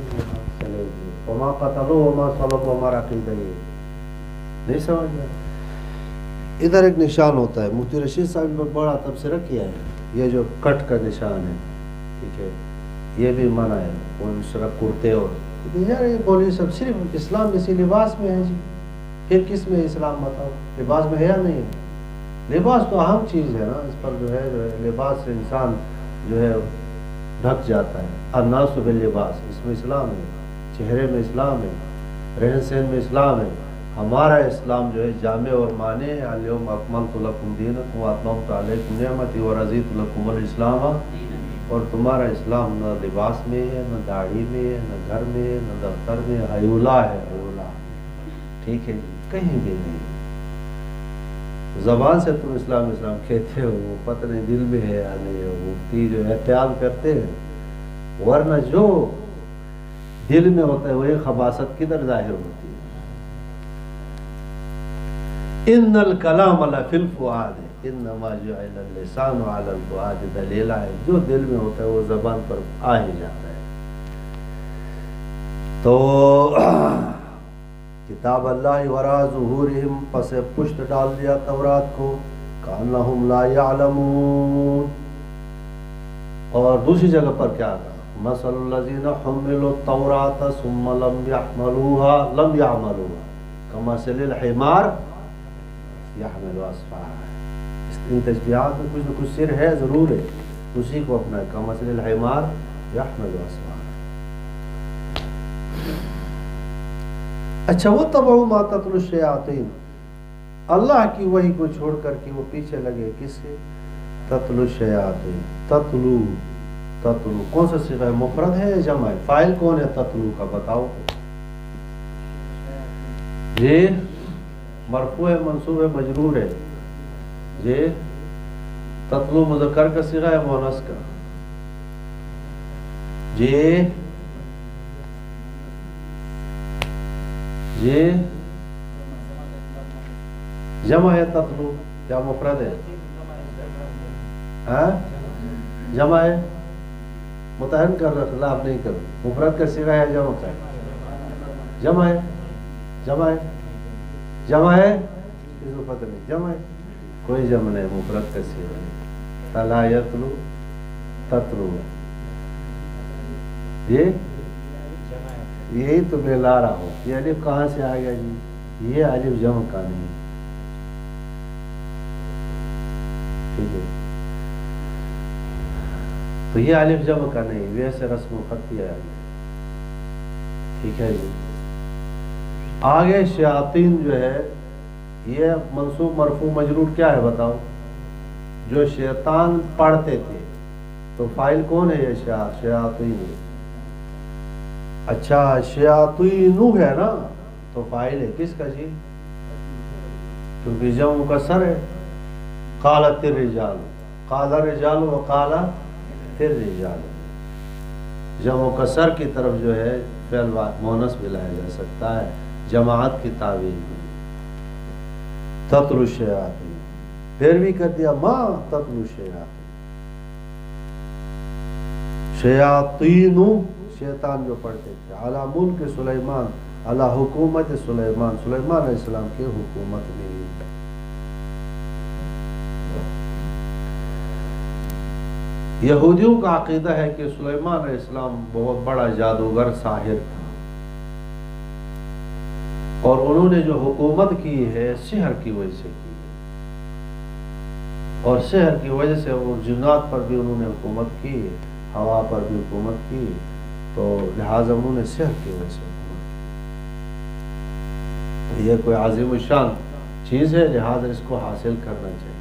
वमा कतलो वमा हमारा अकीदा ये नहीं समझ में इधर एक निशान होता है, मुफ्ती रशीद साहब ने बड़ा तबसरा किया है। ये जो कट का निशान है, ठीक है, ये भी माना है, वो कुर्ते और। यार ये बोली, सब सिर्फ़ इस्लाम इसी लिबास में है जी। फिर किसमें इस्लाम बताओ? लिबास में है या नहीं है? लिबास तो अहम चीज़ है ना, इस पर जो है लिबास से इंसान जो है, ढक जाता है। अन्नास लिबास, इसमें इस्लाम है। चेहरे में इस्लाम है। रहन सहन में इस्लाम है। हमारा इस्लाम जो है, जाम और माने अलम अकमल तुलकुमदीन आत्म नमत और तुलकुमल इस्लाम। और तुम्हारा इस्लाम न लिबास में है, न दाढ़ी में है, न घर में न दफ्तर में हयुला है, हयुला। ठीक है कहीं भी नहीं। जबान से तुम इस्लाम इस्लाम कहते हो, वो पता नहीं दिल में है या नहीं है मुफ्ती जो एहतियात करते हैं। वरना जो दिल में होता है, वही खबासत किधर ज़ाहिर होती है? इन कलाम फिल फुआद है इन नमाजान फुआद, दलीला है जो दिल में होता है, वो जबान पर आ ही जाता है। तो किताब अल्लाह वरा जहूरहिम, पस पुष्ट डाल दिया तवरात को। और दूसरी जगह पर क्या कहा? मसलजीन हमिलो तौरात, सुम्मा लम यहमलूहा, लम यामलूहा इन में कुछ न कुछ सिर है, ज़रूर है। उसी को अपना कमसल हिमार अच्छा वो तब मातुलशयातीन अल्लाह की वही को छोड़ करके वो पीछे लगे किसके तत्लुशयातीन। तत्लु तत्लु। कौन सा सिफा मुफरत है या जमा है? फ़ाइल कौन है तत्लु का? बताओ। ये मरफू है, मंसूब है, मजरूर है। ये तत्लु मुजक्कर का सिगा है मोनस का। ये ये जमा है तत्लु या मुफरद है जमा है मुतहन कर खिलाफ नहीं करो मुफरद का सिगा है जमा का जमा है जमा है जमा है इसको पता नहीं जमा है कोई जमा नहीं मुफरद का सिगा नहीं तला यतलु तत्लु ये यही तो मैं ला रहा हूँ। ये अलिफ कहाँ से आ गया जी? ये अलिफ जम का नहीं। ठीक है। तो ये अलिफ जम का नहीं वैसे रस्म खत्ती ठीक है जी। आगे शयातीन जो है, ये मनसूब मरफू मजरूर क्या है बताओ? जो शैतान पढ़ते थे तो फ़ाइल कौन है ये शयातीन? है अच्छा शयातु है ना? तो फ़ाइल है किसका जी? क्योंकि जम सर है। काला तिर रिजाल काला रिजाल व काला तिर रिजाल जम सर की तरफ़ जो है फैल मोनस भी लाया जा सकता है। जमात की तावील में तत्लुशयाती फिर भी कर दिया, माँ तत्लुशयाती शयातीनु शैतान जो पढ़ते थे। अला मुल्क सुलेमान, अला हुकूमत सुलेमान। सुलेमान इस्लाम की हुकूमत में। यहूदियों का अकीदा है कि सुलेमान इस्लाम बहुत बड़ा जादूगर साहिर था। और उन्होंने जो हुकूमत की है, शहर की वजह से की है। और शहर की वजह से वो जुनात पर भी उन्होंने हुकूमत की हवा पर भी हुकूमत की तो लिहाजा उन्होंने शहर की वजह से तो ये कोई आजिम शान चीज़ है, लिहाजा इसको हासिल करना चाहिए।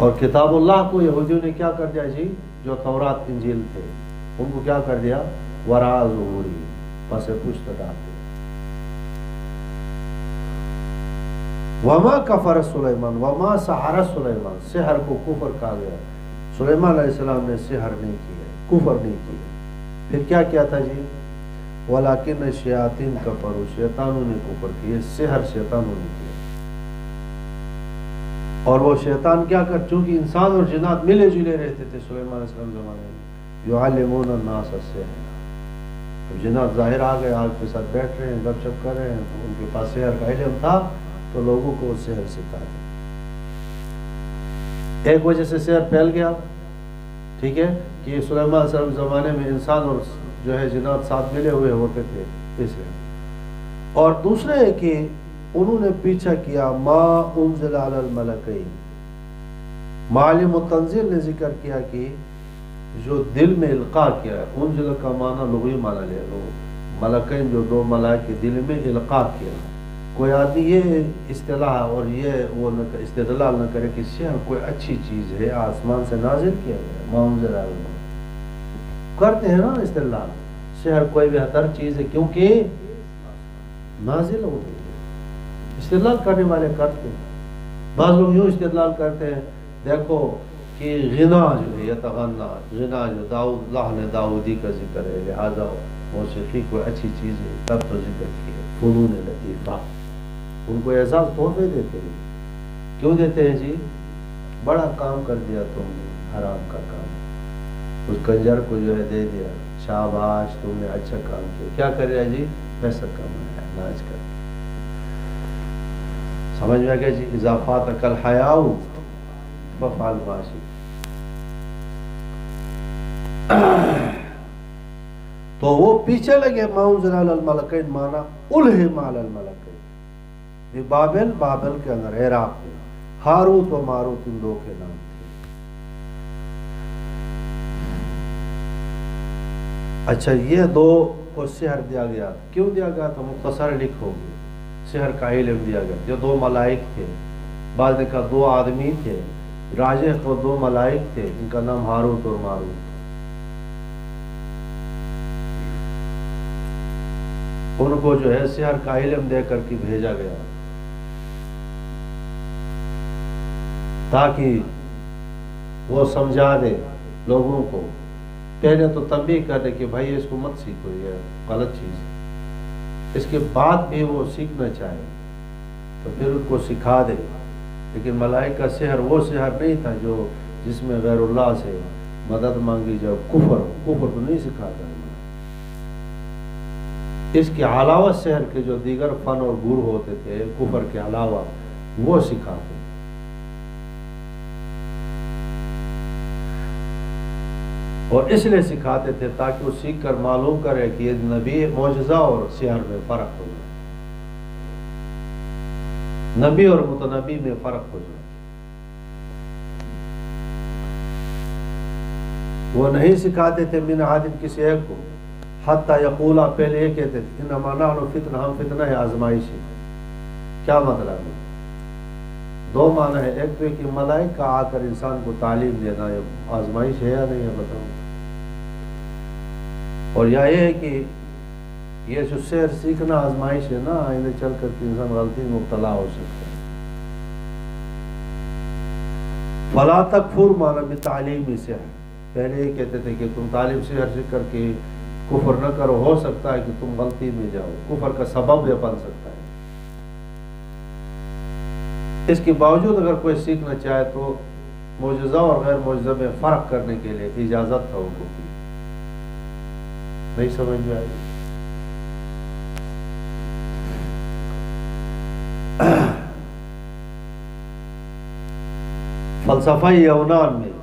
और किताबुल्लाह को यहूदियों ने क्या कर दिया जी? जो तौरात, इंजील थे, उनको क्या कर दिया? वराज उड़ी पसे पुष्ट डाल दिया वमा कफर सुलेमान, वमा सहारा सुलेमान शहर को कुफर कहा गया। सुलेमान ने सिहर नहीं किया कुफर नहीं किया फिर क्या किया था जी? वलाकिन शयातीन कफर, शैतानों ने कुफर किए, सेहर शैतानों ने किया और वो शैतान क्या कर, चूँकि इंसान और जिनात मिले जुले रहते थे सुलेमान जमाने में जो युआलिमून नास से तो जिनात ज़ाहिर आ गए, आग के साथ बैठ रहे हैं, गपशप कर रहे हैं तो उनके पास शहर का इलम था तो लोगों को वो सेहर सिखा दिया। एक वजह से शेर फैल गया। ठीक है? कि सुलेमान ज़माने में इंसान और जो है जिनात साथ मिले हुए होते थे इसलिए। और दूसरे है कि उन्होंने पीछा किया, माँ उनजिल मलकई मालिम तंजील ने ज़िक्र किया कि जो दिल में इल्का किया है उनजिल का माना लोग माना ले लो। मलकैन जो दो मलाय के दिल में इल्का किया। कोई आदमी ये इस्तेलाह और ये वो न इस्तेदलाल न करे कि शहर कोई अच्छी चीज़ है, आसमान से नाजिल किया गया माउजल करते हैं ना इस्तेलाल, शहर कोई बेहतर चीज़ है, क्योंकि नाजिल हो गई है। इस्तेलाल करने वाले करते हैं। बाद लोग यूँ इस्तेलाल करते हैं, देखो कि गना जो है, यतगन्ना, गना जो दाऊद ने दाऊदी का ज़िक्र है, लिहाजा मौसीकी कोई अच्छी चीज़ है, तब तो ज़िक्र किया फ़नून लतीफ़ा उनको एहसास तोहफे देते हैं। क्यों देते हैं जी? बड़ा काम कर दिया तुमने, हराम का काम। उस कंजर को जो है दे दिया। शाबाश, तुमने अच्छा काम किया। क्या कर रहा जी? पैसा कमाया नाच कर समझ में आ गया जी? इजाफात कल हयाऊ बफाल बाशी तो वो पीछे लगे मलकैन माना उल्हे माल मलकैन ये बाबेल बाबेल के अंदर में हारूत व मारूत इन दो के नाम थे। अच्छा ये दो को शहर दिया गया क्यों दिया गया था? मुख्तसर लिखोगे शहर का इलम दिया गया। जो दो मलाइक थे, बाद का दो आदमी थे, राजे को दो मलाइक थे इनका नाम हारूत और मारूत उनको जो है शहर का इलम दे करके भेजा गया ताकि वो समझा दे लोगों को। पहले तो तब भी कर दे कि भाई इसको मत सीखो, ये गलत चीज़ है। इसके बाद भी वो सीखना चाहे तो फिर उनको सिखा दे। लेकिन मलाई का शहर वो शहर नहीं था जो जिसमें गैरुल्लाह से मदद मांगी जाए, कुफर कुफर को नहीं सिखाता इसके अलावा शहर के जो दीगर फन और गुर होते थे, कुफर के अलावा वो सिखाते और इसलिए सिखाते थे ताकि वो सीख कर मालूम करे कि ये नबी मोजा और शहर में फ़र्क हो जाए। नबी और मुतनबी में फ़र्क हो जाए। वो नहीं सिखाते थे मिन आदिम किसी एक को। हती यकूला पहले ये कहते थे इन माना फितना, हम फितना है आजमाइश है। क्या मतलब है? दो माना है, एक तो कि मलाइक का आकर इंसान को तालीम देना आजमाइश है या नहीं है बताओ? और यह है कि ये जो शेर सीखना, आजमाइश है ना आइंदे चल करके इंसान गलती में मुबतला हो सकता है। फला तक फुर माना भी तालीम से है। पहले ये कहते थे कि तुम तालीम से हर सीख करके कुफर न करो, हो सकता है कि तुम गलती में जाओ। कुफर का सबब यह बन सकता है। इसके बावजूद अगर कोई सीखना चाहे तो मुजजा और गैर मुजजा में फ़र्क करने के लिए इजाज़त था उनको। की नहीं समझ में आई फलसफा यवनान में।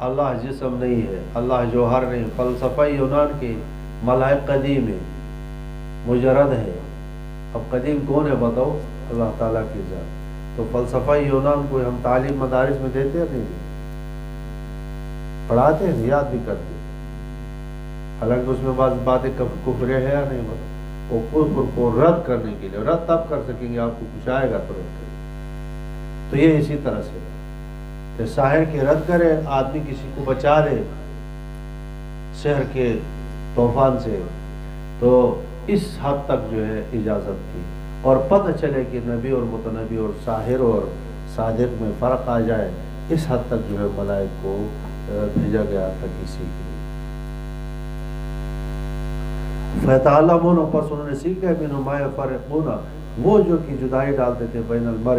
अल्लाह जिसम नहीं है, अल्लाह जोहर नहीं। फ़लसफ़ा यूनान के मलाय कदीम है, मुजरद है। अब कदीम कौन है बताओ? अल्लाह ताला की जात तो फ़लसफ़ा यूनान को हम तालीम मदारस में देते हैं नहीं? पढ़ाते हैं, याद भी करते हालाँकि उसमें बाद बातें कुफरे है या नहीं, वो कुफर को रद्द करने के लिए, रद्द तब कर सकेंगे आपको कुछ आएगा तो रद्द तो ये इसी तरह से कि शायर की रद्द करे, आदमी किसी को बचा दे शहर के तूफ़ान से। तो इस हद तक जो है इजाज़त थी। और पता चले कि नबी और मुतनबी और साहिर और सादिक में फ़र्क आ जाए, इस हद तक जो है मलाइक को भेजा गया था किसी के लिए वो जो कि जुदाई बैन अलमर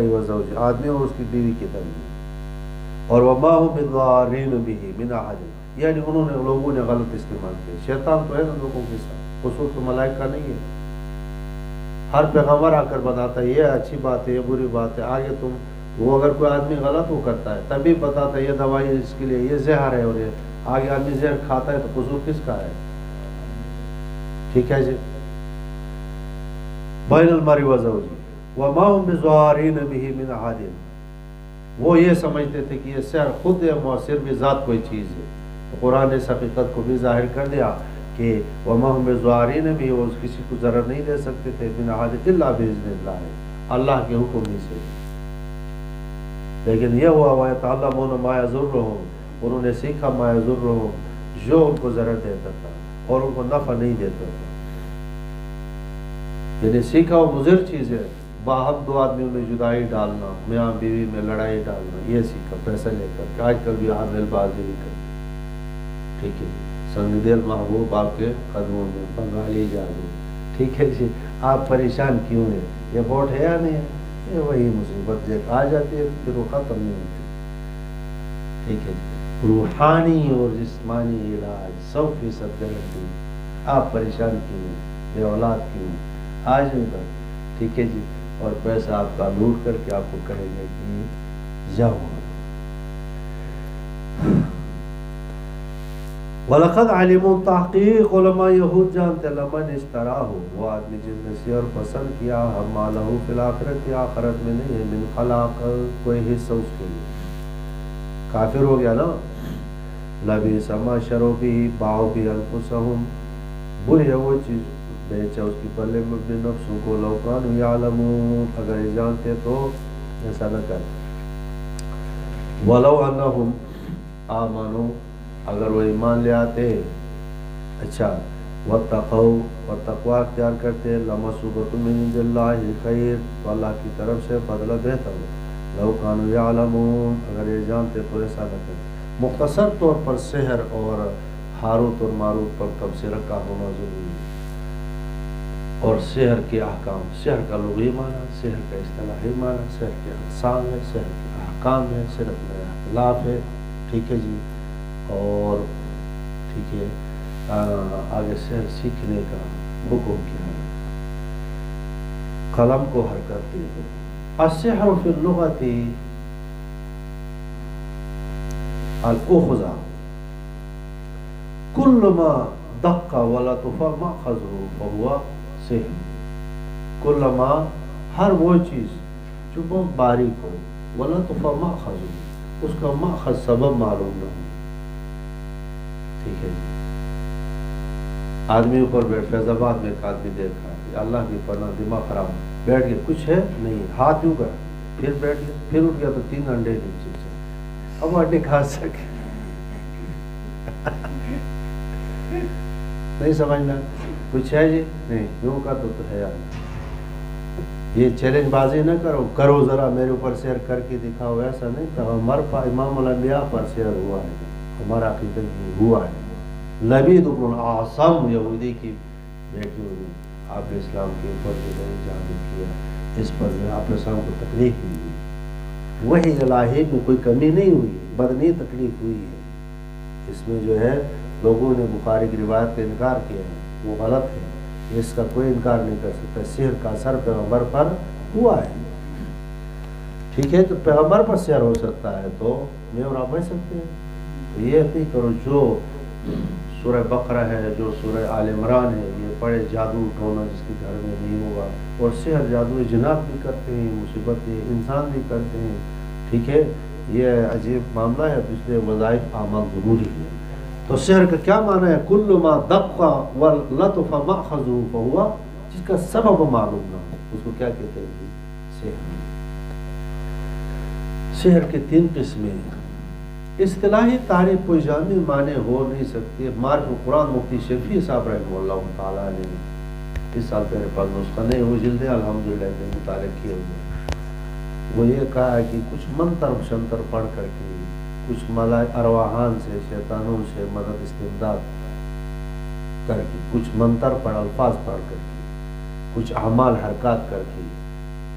आदमी और उसकी बीवी की और भी हाजिर यानी उन्होंने लोगों ने गलत इस्तेमाल किया शैतान तो है ना लोगों के साथ मलाइक नहीं है हर पैगंबर आकर बताता है ये अच्छी बात है ये बुरी बात है आगे तुम वो अगर कोई आदमी गलत वो करता है तभी बताता है ये दवाई इसके लिए ये जहर है और ये आगे आदमी जहर खाता है तो कसूर किसका है ठीक है जी? बैनमरी वजौजी व माहम भी मिन हादिन वो ये समझते थे कि ये सर खुद मौसर भी ज़ात कोई चीज़ है। तो कुरान इस हकीकत को भी ज़ाहिर कर दिया कि वमारी ने भी वो किसी को ज़रा नहीं दे सकते थे बिना हादिल्ला भेजने अल्लाह के हुक्म ही से। लेकिन यह हुआ हुआ ताल्लामोन माया जुर्र हो उन्होंने सीखा माया जुर्र हो जो उनको ज़रा देता था। और उनको नफ़ा नहीं देता। था यानी सीखा वो मुजर चीज़ है बाहम दो आदमियों में जुदाई डालना, मियाँ बीवी में लड़ाई डालना, ये सीखा, पैसा लेकर आजकल भी हामिल बाजी भी करते। ठीक है, संग दिल महबूब आपके कदमों में बंगाली जादू। ठीक है जी, आप परेशान क्यों हैं? ये वोट है या नहीं? है ये वही मुसीबत जब आ जाती है, फिर वो ख़त्म नहीं होती। ठीक है जी। रूहानी और जिस्मानी इलाज सौ फ़ीसद गारंटी आप परेशान क्यों ये औलाद क्यों आज नहीं ठीक है जी। और पैसा आपका लूट करके आपको कहेंगे कि जाओ वलखद आलिम तहकीक यहूद जानते लमन इस तरह हो। वो आदमी जिसने शेयर पसंद किया हम मालहू फिलाखरत या आखरत में नहीं है, मिन खलाक, कोई हिस्सा उसके लिए। काफिर हो गया ना? लबी समा शरोबी बाओ भी अल्फुसहुम बुरी है वो चीज़ बेचा उसकी पल्ले में अपने नफ्सों को लौकान आलम अगर ये जानते तो ऐसा न कर। वलो हम आ मानो, अगर वो ईमान ले आते। अच्छा व तकौ और तकवा अख्तियार करते। लमा लमसूबत खैर तो अल्लाह की तरफ़ से बदला बेहतर हो। लौकान आलम अगर ये जानते तो ऐसा न कर। मुख्तसर तौर पर शहर और हारूत और मारूत पर तबसरा का होना ज़रूरी है। और शहर के अहकाम शहर का लोग माना शहर का असलाही माना शहर के अकसाम है शहर के अहकाम है शहर में अखलाफ है। ठीक है जी? और ठीक है आगे शहर सीखने का हुक्म किया है? कलम को हरकत दे दो असहर फिर लुगती अलखजा कुल्ल मा दक्का वाला तुफा मा खजू हुआ से हर वो चीज़ जो बहुत बारीक हो वला तो फमा खजू उसका माखज सबब मालूम ना हो ठीक है आदमी ऊपर बैठ फैजाबाद में एक आदमी देखा अल्लाह की पना दिमाग खराब बैठ गया कुछ है नहीं हाथ यूँ कर फिर बैठ गया फिर उठ गया तो तीन अंडे नीचे अब अंडे खा सके। नहीं समझना। कुछ है जी नहीं यूँ का तो, तो है यार। ये चैलेंज बाजी ना करो करो ज़रा मेरे ऊपर शेयर करके दिखाओ ऐसा नहीं तो हमारे पास इमाम पर शेयर हुआ है। हमारा अकीदत हुआ है। लबीद आसम यहूदी की बेटी हुई आप इस्लाम के ऊपर जो है जादू किया। इस पर जो आप इस्लाम को तकलीफ़ हुई वही इलाही में कोई कमी नहीं हुई बदनी तकलीफ़ हुई है। इसमें जो है, लोगों ने बुखारी की रिवायत का इनकार किया है। वो गलत है। इसका कोई इनकार नहीं कर सकता। शेर का असर पैगंबर पर हुआ है। ठीक है तो पैगंबर पर शेर हो सकता है तो मैं और आप बच सकते हैं। तो ये नहीं करो, जो सूर्य बकरा है, जो सूर्य आल इमरान है, ये बड़े जादू टोना जिसके घर में नहीं होगा। और शहर जादू जनाब भी करते हैं, मुसीबत इंसान भी करते हैं। ठीक है? ये अजीब मामला है, पिछले वज़ाइफ आमल ज़रूरी है। तो शहर का क्या माना है? कुल्लु दबका व लतफ़ा माखजू हुआ जिसका सबब मालूम ना हो। उसको क्या कहते हैं? शहर शहर के तीन किस्में इस्तलाही तारीफ़ कोई जामी माने हो नहीं सकती। मार्फ कुरान मुफ्ती शफी साहब रहा ने इस साल मेरे पास नुस्खा नहीं, वो जल्द अलहमदिल्ला मुताल किए हुए वो ये कहा है कि कुछ मंत्र शंतर पढ़ करके, कुछ मलाई अरवाहान से, शैतानों से मदद इस्तेमदाद करके, कुछ मंत्र पर अल्फाज पढ़ करके, कुछ अमाल हरकत करके,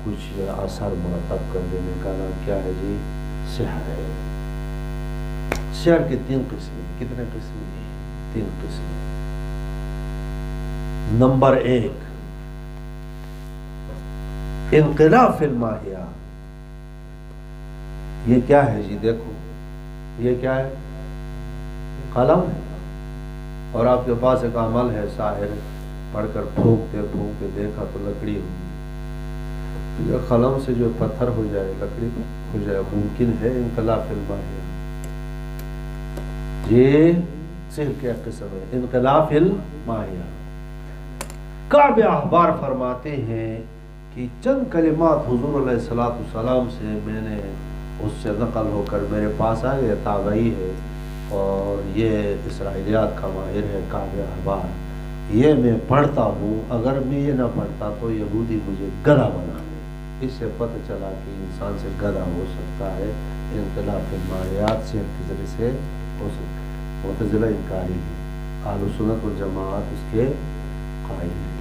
कुछ असर मरतब कर देने का नाम क्या है जी? शहर है। शहर की तीन किस्में कितने किस्में तीन किस्में नंबर एक इनकला फिल्माहिया ये क्या है जी देखो ये क्या है कलम है और आपके पास एक अमल है साहिर पढ़कर फूकते फूकते देखा तो लकड़ी होगी जो कलम से जो पत्थर हो जाए लकड़ी हो जाए मुमकिन है इनकला फ़िल्म ये है इनकला माहिया काब फरमाते हैं कि चंद कलिमात हुजूर सलाम से मैंने उससे नकल होकर मेरे पास आ गया ताबई है, और ये इसराइलियात का माहिर है काब अखबार ये मैं पढ़ता हूँ, अगर मैं ये ना पढ़ता तो यहूदी मुझे गधा बना दे। इससे पता चला कि इंसान से गधा हो सकता है इनकलाफ मायात से ज़रिए से मतजिला इनकारी है। आलूसनत और जमात इसके कायल है।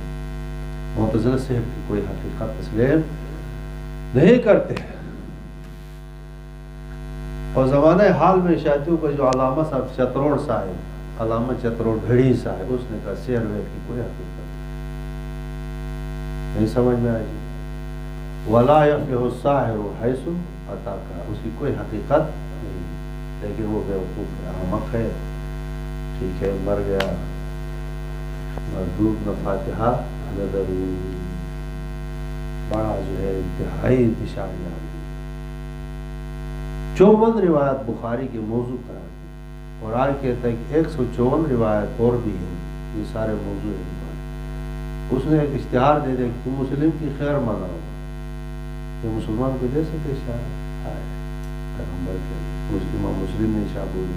मतजिला की कोई हकीकत तस्लीम नहीं करते और ज़माने हाल में शायद का जो अलामा साहब शतरोड़ साहिब अलामा चतरोड़ घड़ी साहब, उसने कहा शेर वेद की कोई हकीकत नहीं। समझ में आई? वला हैसु अता का उसकी कोई हकीकत लेकिन वो बेवकूफ़ अहमक है, ठीक है, मर गया, मरदूब न फातिहा बड़ा जो है इंतहाई दिशानिया चौवन रिवायत बुखारी के मौजू पर और आज कहता है कि एक सौ चौवन रिवायत और भी है, ये सारे मौजू है। उसने एक इश्तहार दे दिया कि मुस्लिम की खैर मनाओ ये मुसलमान को दे सकते मुस्लिम मुस्लिम ने शाह बोली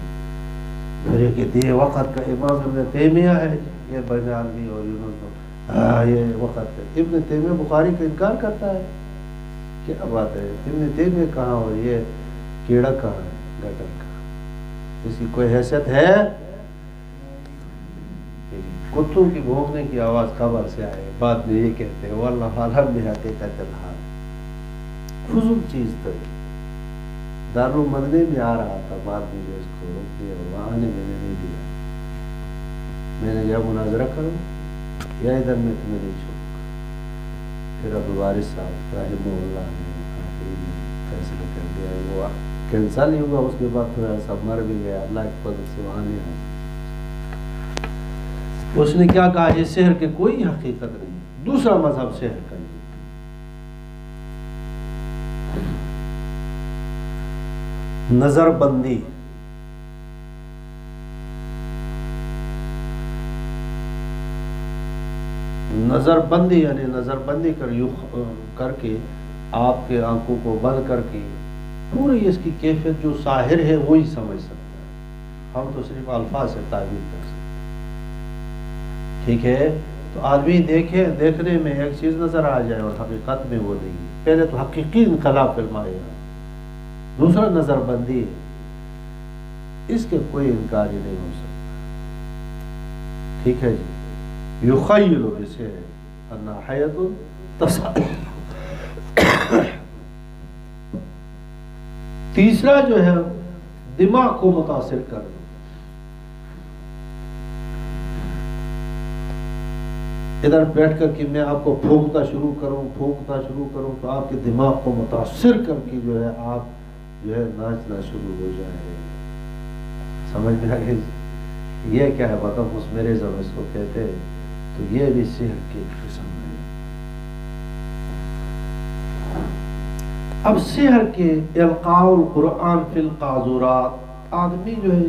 फिर कहती है वक़्त का इमाम इबन तेमिया है ये बन आदमी और यूनुस हाँ ये वक़्त का। इबन तेमिया बुखारी का इनकार करता है। क्या बात है? इबन तेमिया कहाँ और ये कीड़ा कहाँ है? गटर का। इसकी कोई हैसियत है? कुत्तों की भोंकने की आवाज़ खबर से आए बाद में ये कहते हैं वल्लाह में हकीकत हाल फजूल चीज़ तो दारू मरने में आ रहा था बाद में जो इसको रोक दिया वहाँ आने मैंने नहीं दिया मैंने या मुनाजरा करूँ या इधर में तुम्हें नहीं छोड़ फिर अब वारिस साहब ने फैसला कर दिया वो कैंसर नहीं हुआ उसके बाद थोड़ा सा मर भी गया अल्लाह के फजल से वहाँ नहीं आया उसने क्या कहा ये शहर के कोई हकीकत नहीं दूसरा मज़हब शहर का नजरबंदी। नजरबंदी यानी नजरबंदी कर करके आपके आँखों को बंद करके पूरी इसकी कैफियत जो साहिर है वही समझ सकता है। हम तो सिर्फ़ अल्फाज से ताबीर कर सकते ठीक है? तो आदमी देखे, देखने में एक चीज़ नज़र आ जाए और हकीकत में वो नहीं पहले तो हकीकी इनकलाब फिल्माएगा दूसरा नजरबंदी, इसके कोई इनकार ही नहीं हो सकता। ठीक है जी? युखैलो इसे तीसरा जो है, दिमाग को मुतासर कर इधर बैठ कर कि मैं आपको फूकता शुरू करूँ फूकता शुरू करूँ तो आपके दिमाग को मुतासर करके जो है, आप जो है नाचना शुरू हो जाए। समझ में आ गई ये क्या है? बताओ उस मेरे जब इसको कहते हैं तो ये भी सेहत की किस्म अब शहर के अलकाउल कुरान फिल काजुरात, आदमी जो है,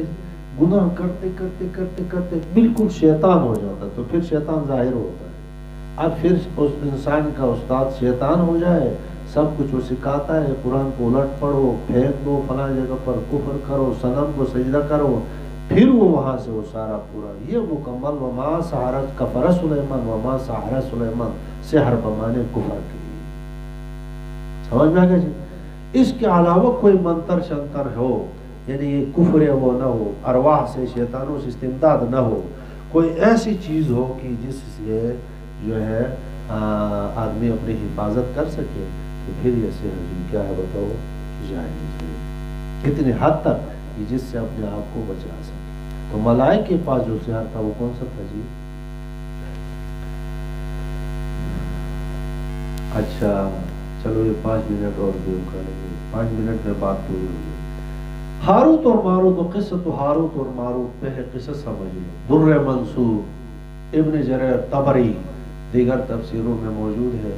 गुनाह करते करते करते करते बिल्कुल शैतान हो जाता तो फिर शैतान ज़ाहिर होता है। अब फिर उस इंसान का उस्ताद शैतान हो जाए सब कुछ वो सिखाता है, कुरान को उलट पढ़ो, फेंक दो, फला जगह पर कुफर करो, सनम को सजदा करो, फिर वो वहाँ से वो सारा पूरा। ये मुकम्मल, वमा सहारत कफर सुलेमान, वमा सहारा सुलेमान से हर बमाने कुफर की समझ में आ गया इसके अलावा कोई मंत्र शंतर हो, यानी ये कुफर वो ना हो, अरवाह से, शैतानों से इस्तेमदाद ना हो, कोई ऐसी चीज़ हो कि जिससे जो है आदमी अपनी हिफाजत कर सके तो फिर ये सेहत क्या है बताओ जाए कितने हद तक कि जिससे अपने आप को बचा सके। तो मलाई के पास जो सेहर था वो कौन सा था जी अच्छा चलो ये पाँच मिनट और भी करेंगे पाँच मिनट में बात पूरी होगी हारूत और मारूत किस्सत हारूत और मारूत पे है किस्सा समझ लो दुर्र मंसूर, इब्न जर तबरी, दीगर तफसीरों में मौजूद है।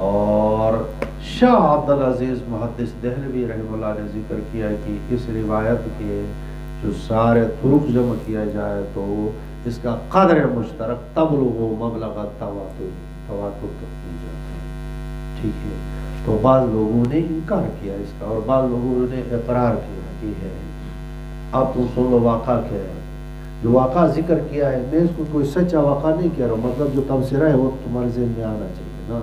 और शाह अब्दुल अज़ीज़ मुहदस दहलवी रहमल्ला ने ज़िक्र किया कि इस रिवायत के जो सारे तुरुक जमा किया जाए तो इसका कदर मुश्तरक तब लोगों मबलगा तवातुर तवातुर तक पहुँच जाता है। ठीक है? तो बाद लोगों ने इनकार किया इसका और बाद लोगों ने इकरार किया कि है, अब तुम सुन लो वाक़ा क्या है। जो वाक़ा ज़िक्र किया है, मैं इसको कोई सच्चा वाक़ा नहीं कह रहा हूँ मतलब जो तबसरा है वो तुम्हारे जहन में आना चाहिए ना।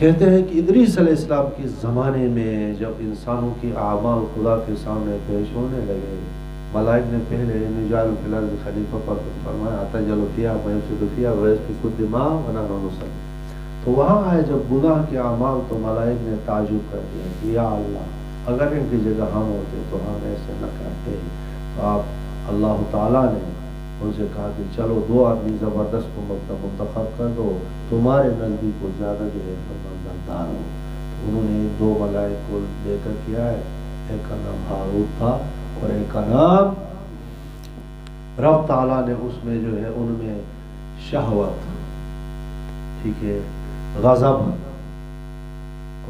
कहते हैं कि इदरीस इस्लाम के ज़माने में जब इंसानों की आमाल खुदा के सामने पेश होने लगे, मलाइक ने पहले निजाल फ़िलहाल खलीफा पर फरमाया आता जलोफिया वैसफिया वैस की खुद दिमाग बना नसल तो वहाँ आए, जब गुनाह के अमाल तो मलाइक ने ताजुब कर दिया कि, या अल्लाह, अगर इनकी जगह हम होते तो हम ऐसे न करते। तो आप, अल्लाह ताला ने उनसे कहा कि, चलो, दो आदमी ज़बरदस्त को मंतखब कर दो, तुम्हारे नज़दीक को ज़्यादा जो है फरमानदार हो तो उन्होंने दो मलाइक को लेकर किया है। एक का नाम हारूत था और एक का नाम रब ताला ने उसमें जो है, उनमें शहवत। ठीक है, गज़ब।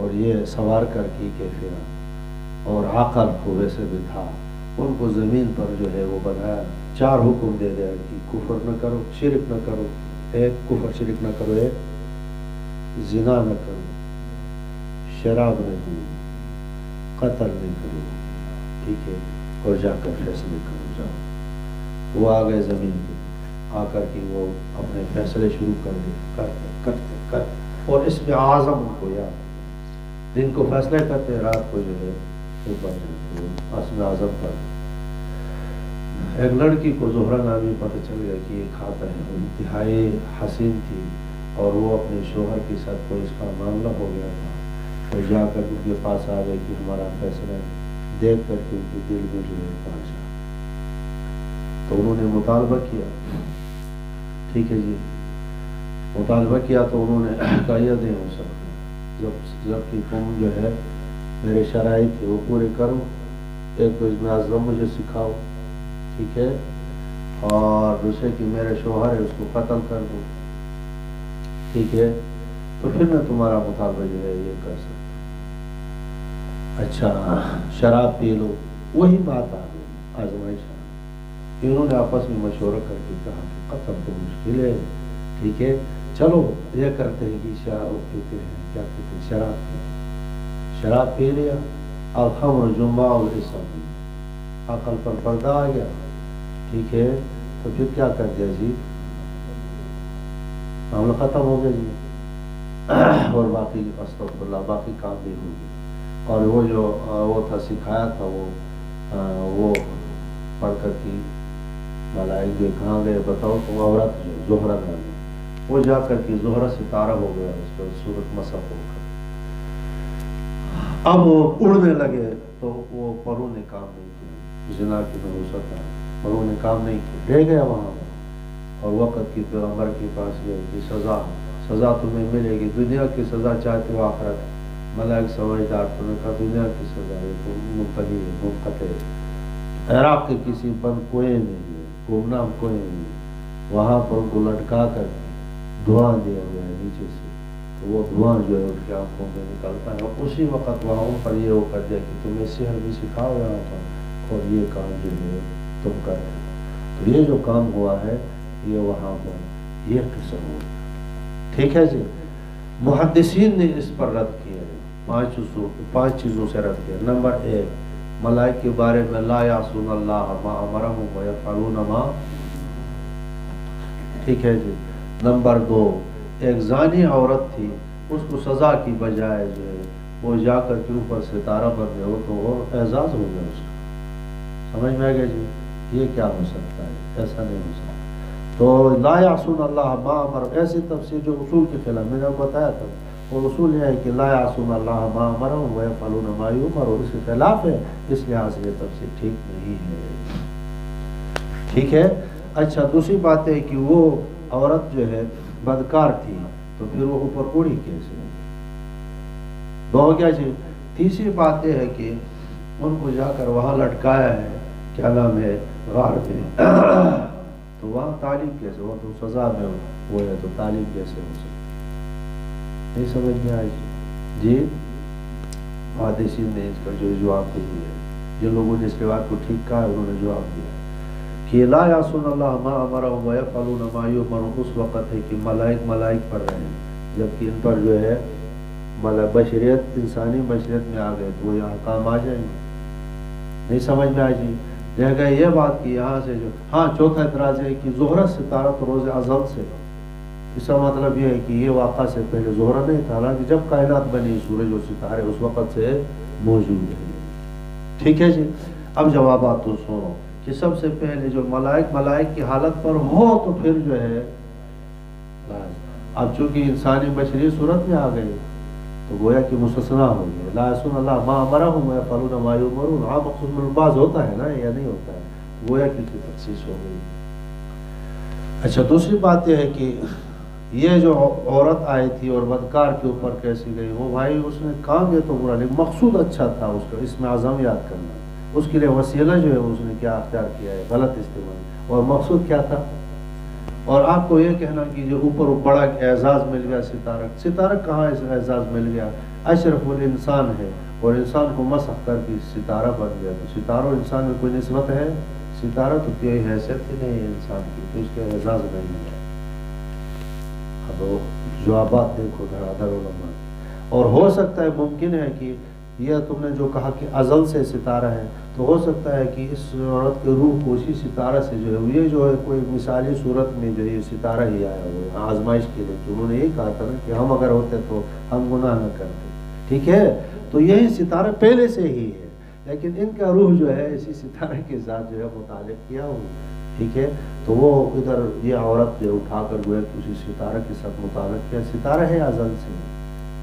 और ये सवार कर की कैफियत और आकल को वैसे भी था। उनको ज़मीन पर जो है, वो बनाया। चार हुक्म दे दिया कि कुफर न करो, शिरक न करो। एक, कुफर, शिरक न करो। एक, जिना न करो। शराब न पियो कत्ल नहीं करो। ठीक है? और जाकर फैसले करो, जाओ। वो आ गए ज़मीन पे। आकर के वो अपने फैसले शुरू कर दिए करते करते करते और इसमें आज़म उनको याद दिन को फैसले करते रात को जो है ऊपर असम आज़म पर एक लड़की को जोहरा नामी पता चल गया कि ये खाता है। इंतहाई हसीन थी। और वो अपने शोहर के साथ कोई इसका मामला हो गया था। तो जाकर उनके पास आ गए कि हमारा फैसला देख करके उनके दिल में जो है पहुँचा तो उन्होंने मुतालबा किया। ठीक है जी। मुतालबा किया तो उन्होंने कहा दें सकते जब जबकि तुम जो है मेरे शराइ थे वो पूरे करो। एक तो इसमें आज़म मुझे सिखाओ। ठीक है? और दूसरे की मेरे शोहर है, उसको कत्ल कर दो। ठीक है? तो फिर मैं तुम्हारा मुतालबा जो है ये कर सकता अच्छा शराब पी लो। वही बात आ गई, आजमाइश इन्होंने आपस में मशवरा करके कहा कि कत्ल तो मुश्किल है, ठीक है। चलो, ये करते हैं कि शराब पीते हैं। क्या कहते हैं? शराब शराब पी लिया। अलखम जुम्मा और अकल पर पर्दा आ गया। ठीक है तो फिर क्या कर दिया जी? मामला ख़त्म हो गया जी। और बाकी अस्तफुल्ला बाकी काम भी होगी और वो जो वो था सिखाया था वो वो पढ़ कर की मलाइक जो कहाँ गए, बताओ तो औरत जोहरा नाम वो जा कर के जोहरा सितारा हो गया उसका सूरत मसफ होकर अब वो उड़ने लगे तो वो परों ने काम नहीं किया। जिना की भरोसा था, परों ने काम नहीं किया। रह गया वहाँ और वक़्त की पैगंबर के पास गए कि सज़ा सज़ा तुम्हें मिलेगी। दुनिया की सज़ा चाहते हो आखरत मलाइक समझदार कहा दुनिया की सज़ा है तो मुतली मुनक़ इराक के किसी बंद कोए में गुमनाम कोए में वहाँ पर उनको लटका कर धुआँ दिया गया नीचे से। तो वो धुआँ जो है उनकी आँखों में निकलता है। उसी वक्त वहाँ पर ये वो कर दिया कि तुम्हें सेहर भी सिखाओ यहाँ पर, और ये काम जो है तुम कर तो ये जो काम हुआ है, ये वहाँ पर ये किस्म हो ठीक है जी? मुहदसिन ने इस पर रद्द किया। है पाँच पाँच चीज़ों से रद्द किया नंबर एक मलाइक के बारे में ला यासुन अल्लाह यफअलून मा। ठीक है जी। नंबर दो, एक जानी औरत थी, उसको सज़ा की बजाय जो है, वो जाकर के ऊपर सितारा बन गए तो और एजाज हो गया उसका। समझ में आ गया जी? ये क्या हो सकता है? ऐसा नहीं हो सकता। तो ला लायासुन अल्लाह मा अमर ऐसी तफसीर जो उसूल के खिलाफ, मैंने बताया था। वो उसूल यह है कि लायासुन अल्लाह मा अमर वह फलून मायूमर और उसके खिलाफ है इस लिहाज से ये तफसीर ठीक नहीं है। ठीक है? अच्छा दूसरी बात है कि वो औरत जो है, बदकार थी तो फिर वो ऊपर उड़ी कैसे दो हो गया जी तीसरी बात यह है कि उनको जाकर वहाँ लटकाया है, क्या नाम है, गार में। तो तो वहाँ तालीम कैसे वो तो सज़ा में वो है तो तालीम कैसे हो सकती नहीं समझ में आई। जी? आदेशी ने इसका, जो जवाब दे दिया जिन लोगों ने इसके बाद को ठीक कहा है, उन्होंने जवाब दिया कि ला यासुन अल्लाह मा अमरा फलून मायू मर उस वक़्त है कि मलाइक मलाइक पढ़ रहे हैं। जबकि इन पर जो है मतलब बशरियत, इंसानी बशरियत में आ गए तो वो यहाँ काम आ जाएँगे। नहीं समझ में आई जी? रह ये बात की यहाँ से जो हाँ चौथा इतराज है कि जोहरत सितारा तो रोज़ अजल से इसका मतलब यह है कि ये वाक़ा से पहले जोहरा नहीं था, हालाँकि जब कायनात बनी सूरज और सितारे उस वक़्त से मौजूद है ठीक है जी? अब जवाब तो सुनो कि सबसे पहले जो मलाइक मलाइक की हालत पर हो तो फिर जो है अब चूँकि इंसानी बशरी सूरत में आ गई तो गोया कि मुसना हो गया। लासुन अल्लाह माँ मरा हूँ मैं फलून मायू मरू हाँ मकसूद होता है ना, या नहीं होता है? गोया की तखसीस हो गई। अच्छा दूसरी बात यह है कि ये जो औरत आई थी और बदकार के ऊपर कैसी गई, वो भाई उसने काम ये तो बुरा लेकिन मकसूद अच्छा था उसका, इसमें आज़म याद करना। उसके लिए वसीला जो है, उसने क्या अख्तियार किया है, गलत इस्तेमाल। और मकसूद क्या था? और आपको ये कहना कि जो ऊपर बड़ा एजाज़ मिल गया, सितारक। सितारक कहाँ इस एजाज़ मिल गया? अशरफुल इंसान है, और इंसान को मसख करके सितारा बन गया। तो सितारा इंसान में कोई नस्बत है? सितारा तो कोई हैसियत ही नहीं है इंसान की तो इसके एजाज़ नहीं है। अब जवाब देखो धड़ाधड़ और हो सकता है मुमकिन है कि यह तुमने जो कहा कि अजल से सितारा है तो हो सकता है कि इस औरत के रूह को उसी सितारा से जो है, ये जो है कोई मिसाली सूरत में जो है सितारा ही आया हुआ है, आजमाइश के लिए। तो उन्होंने यही कहा था ना कि हम अगर होते तो हम गुनाह न करते। ठीक है? तो यही सितारा पहले से ही है, लेकिन इनका रूह जो है, इसी सितारे के साथ जो है मुताल किया हुआ ठीक है? तो वो इधर ये औरत जो उठाकर जो है, उसी सितारा के साथ मुताल किया। सितारा है अजल से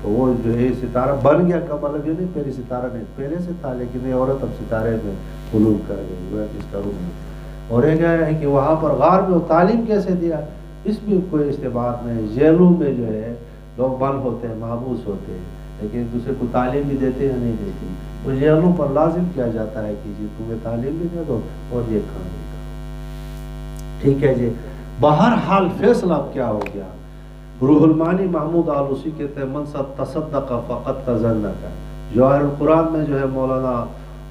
तो वो जो है सितारा बन गया कब? अलग नहीं, पहले सितारा नहीं, पहले से था, लेकिन ये औरत अब सितारे में फलूम कर गई इसका रूप और एक है कि वहाँ पर गार में तालीम कैसे दिया? इसमें कोई इस्तेमाल नहीं जेलों में जो है, लोग बंद होते हैं महबूस होते हैं, लेकिन एक दूसरे को तालीम भी देते हैं, नहीं देते तो जेलों पर लाजिम किया जाता है कि जी, तुम्हें तालीम भी दे दो और ये काम ठीक है जी। बाहर हाल फैसला क्या हो गया? रूहुलमानी महमूद आलूसी के हैं, मन सब तसद का फ़कत तजन्ना का जवाहर कुरान में जो है मौलाना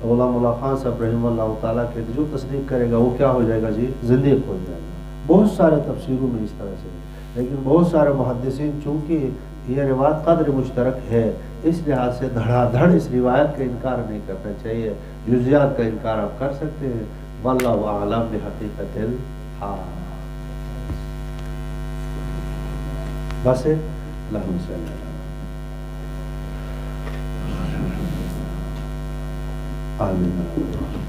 गुलाम खान साहब रही कहते जो तस्दीक करेगा, वो क्या हो जाएगा जी? ज़िंदगी हो जाएगा। बहुत सारे तफसीरों में इस तरह से लेकिन बहुत सारे मुहदसिन चूँकि यह रिवायत कदर मुश्तरक है, इस लिहाज से धड़ाधड़ इस रिवायत का इनकार नहीं करना चाहिए। जुजियात का इनकार आप कर सकते हैं। वल्ला आलम हकीकत Ah. va a ser las 11 de la ah, noche.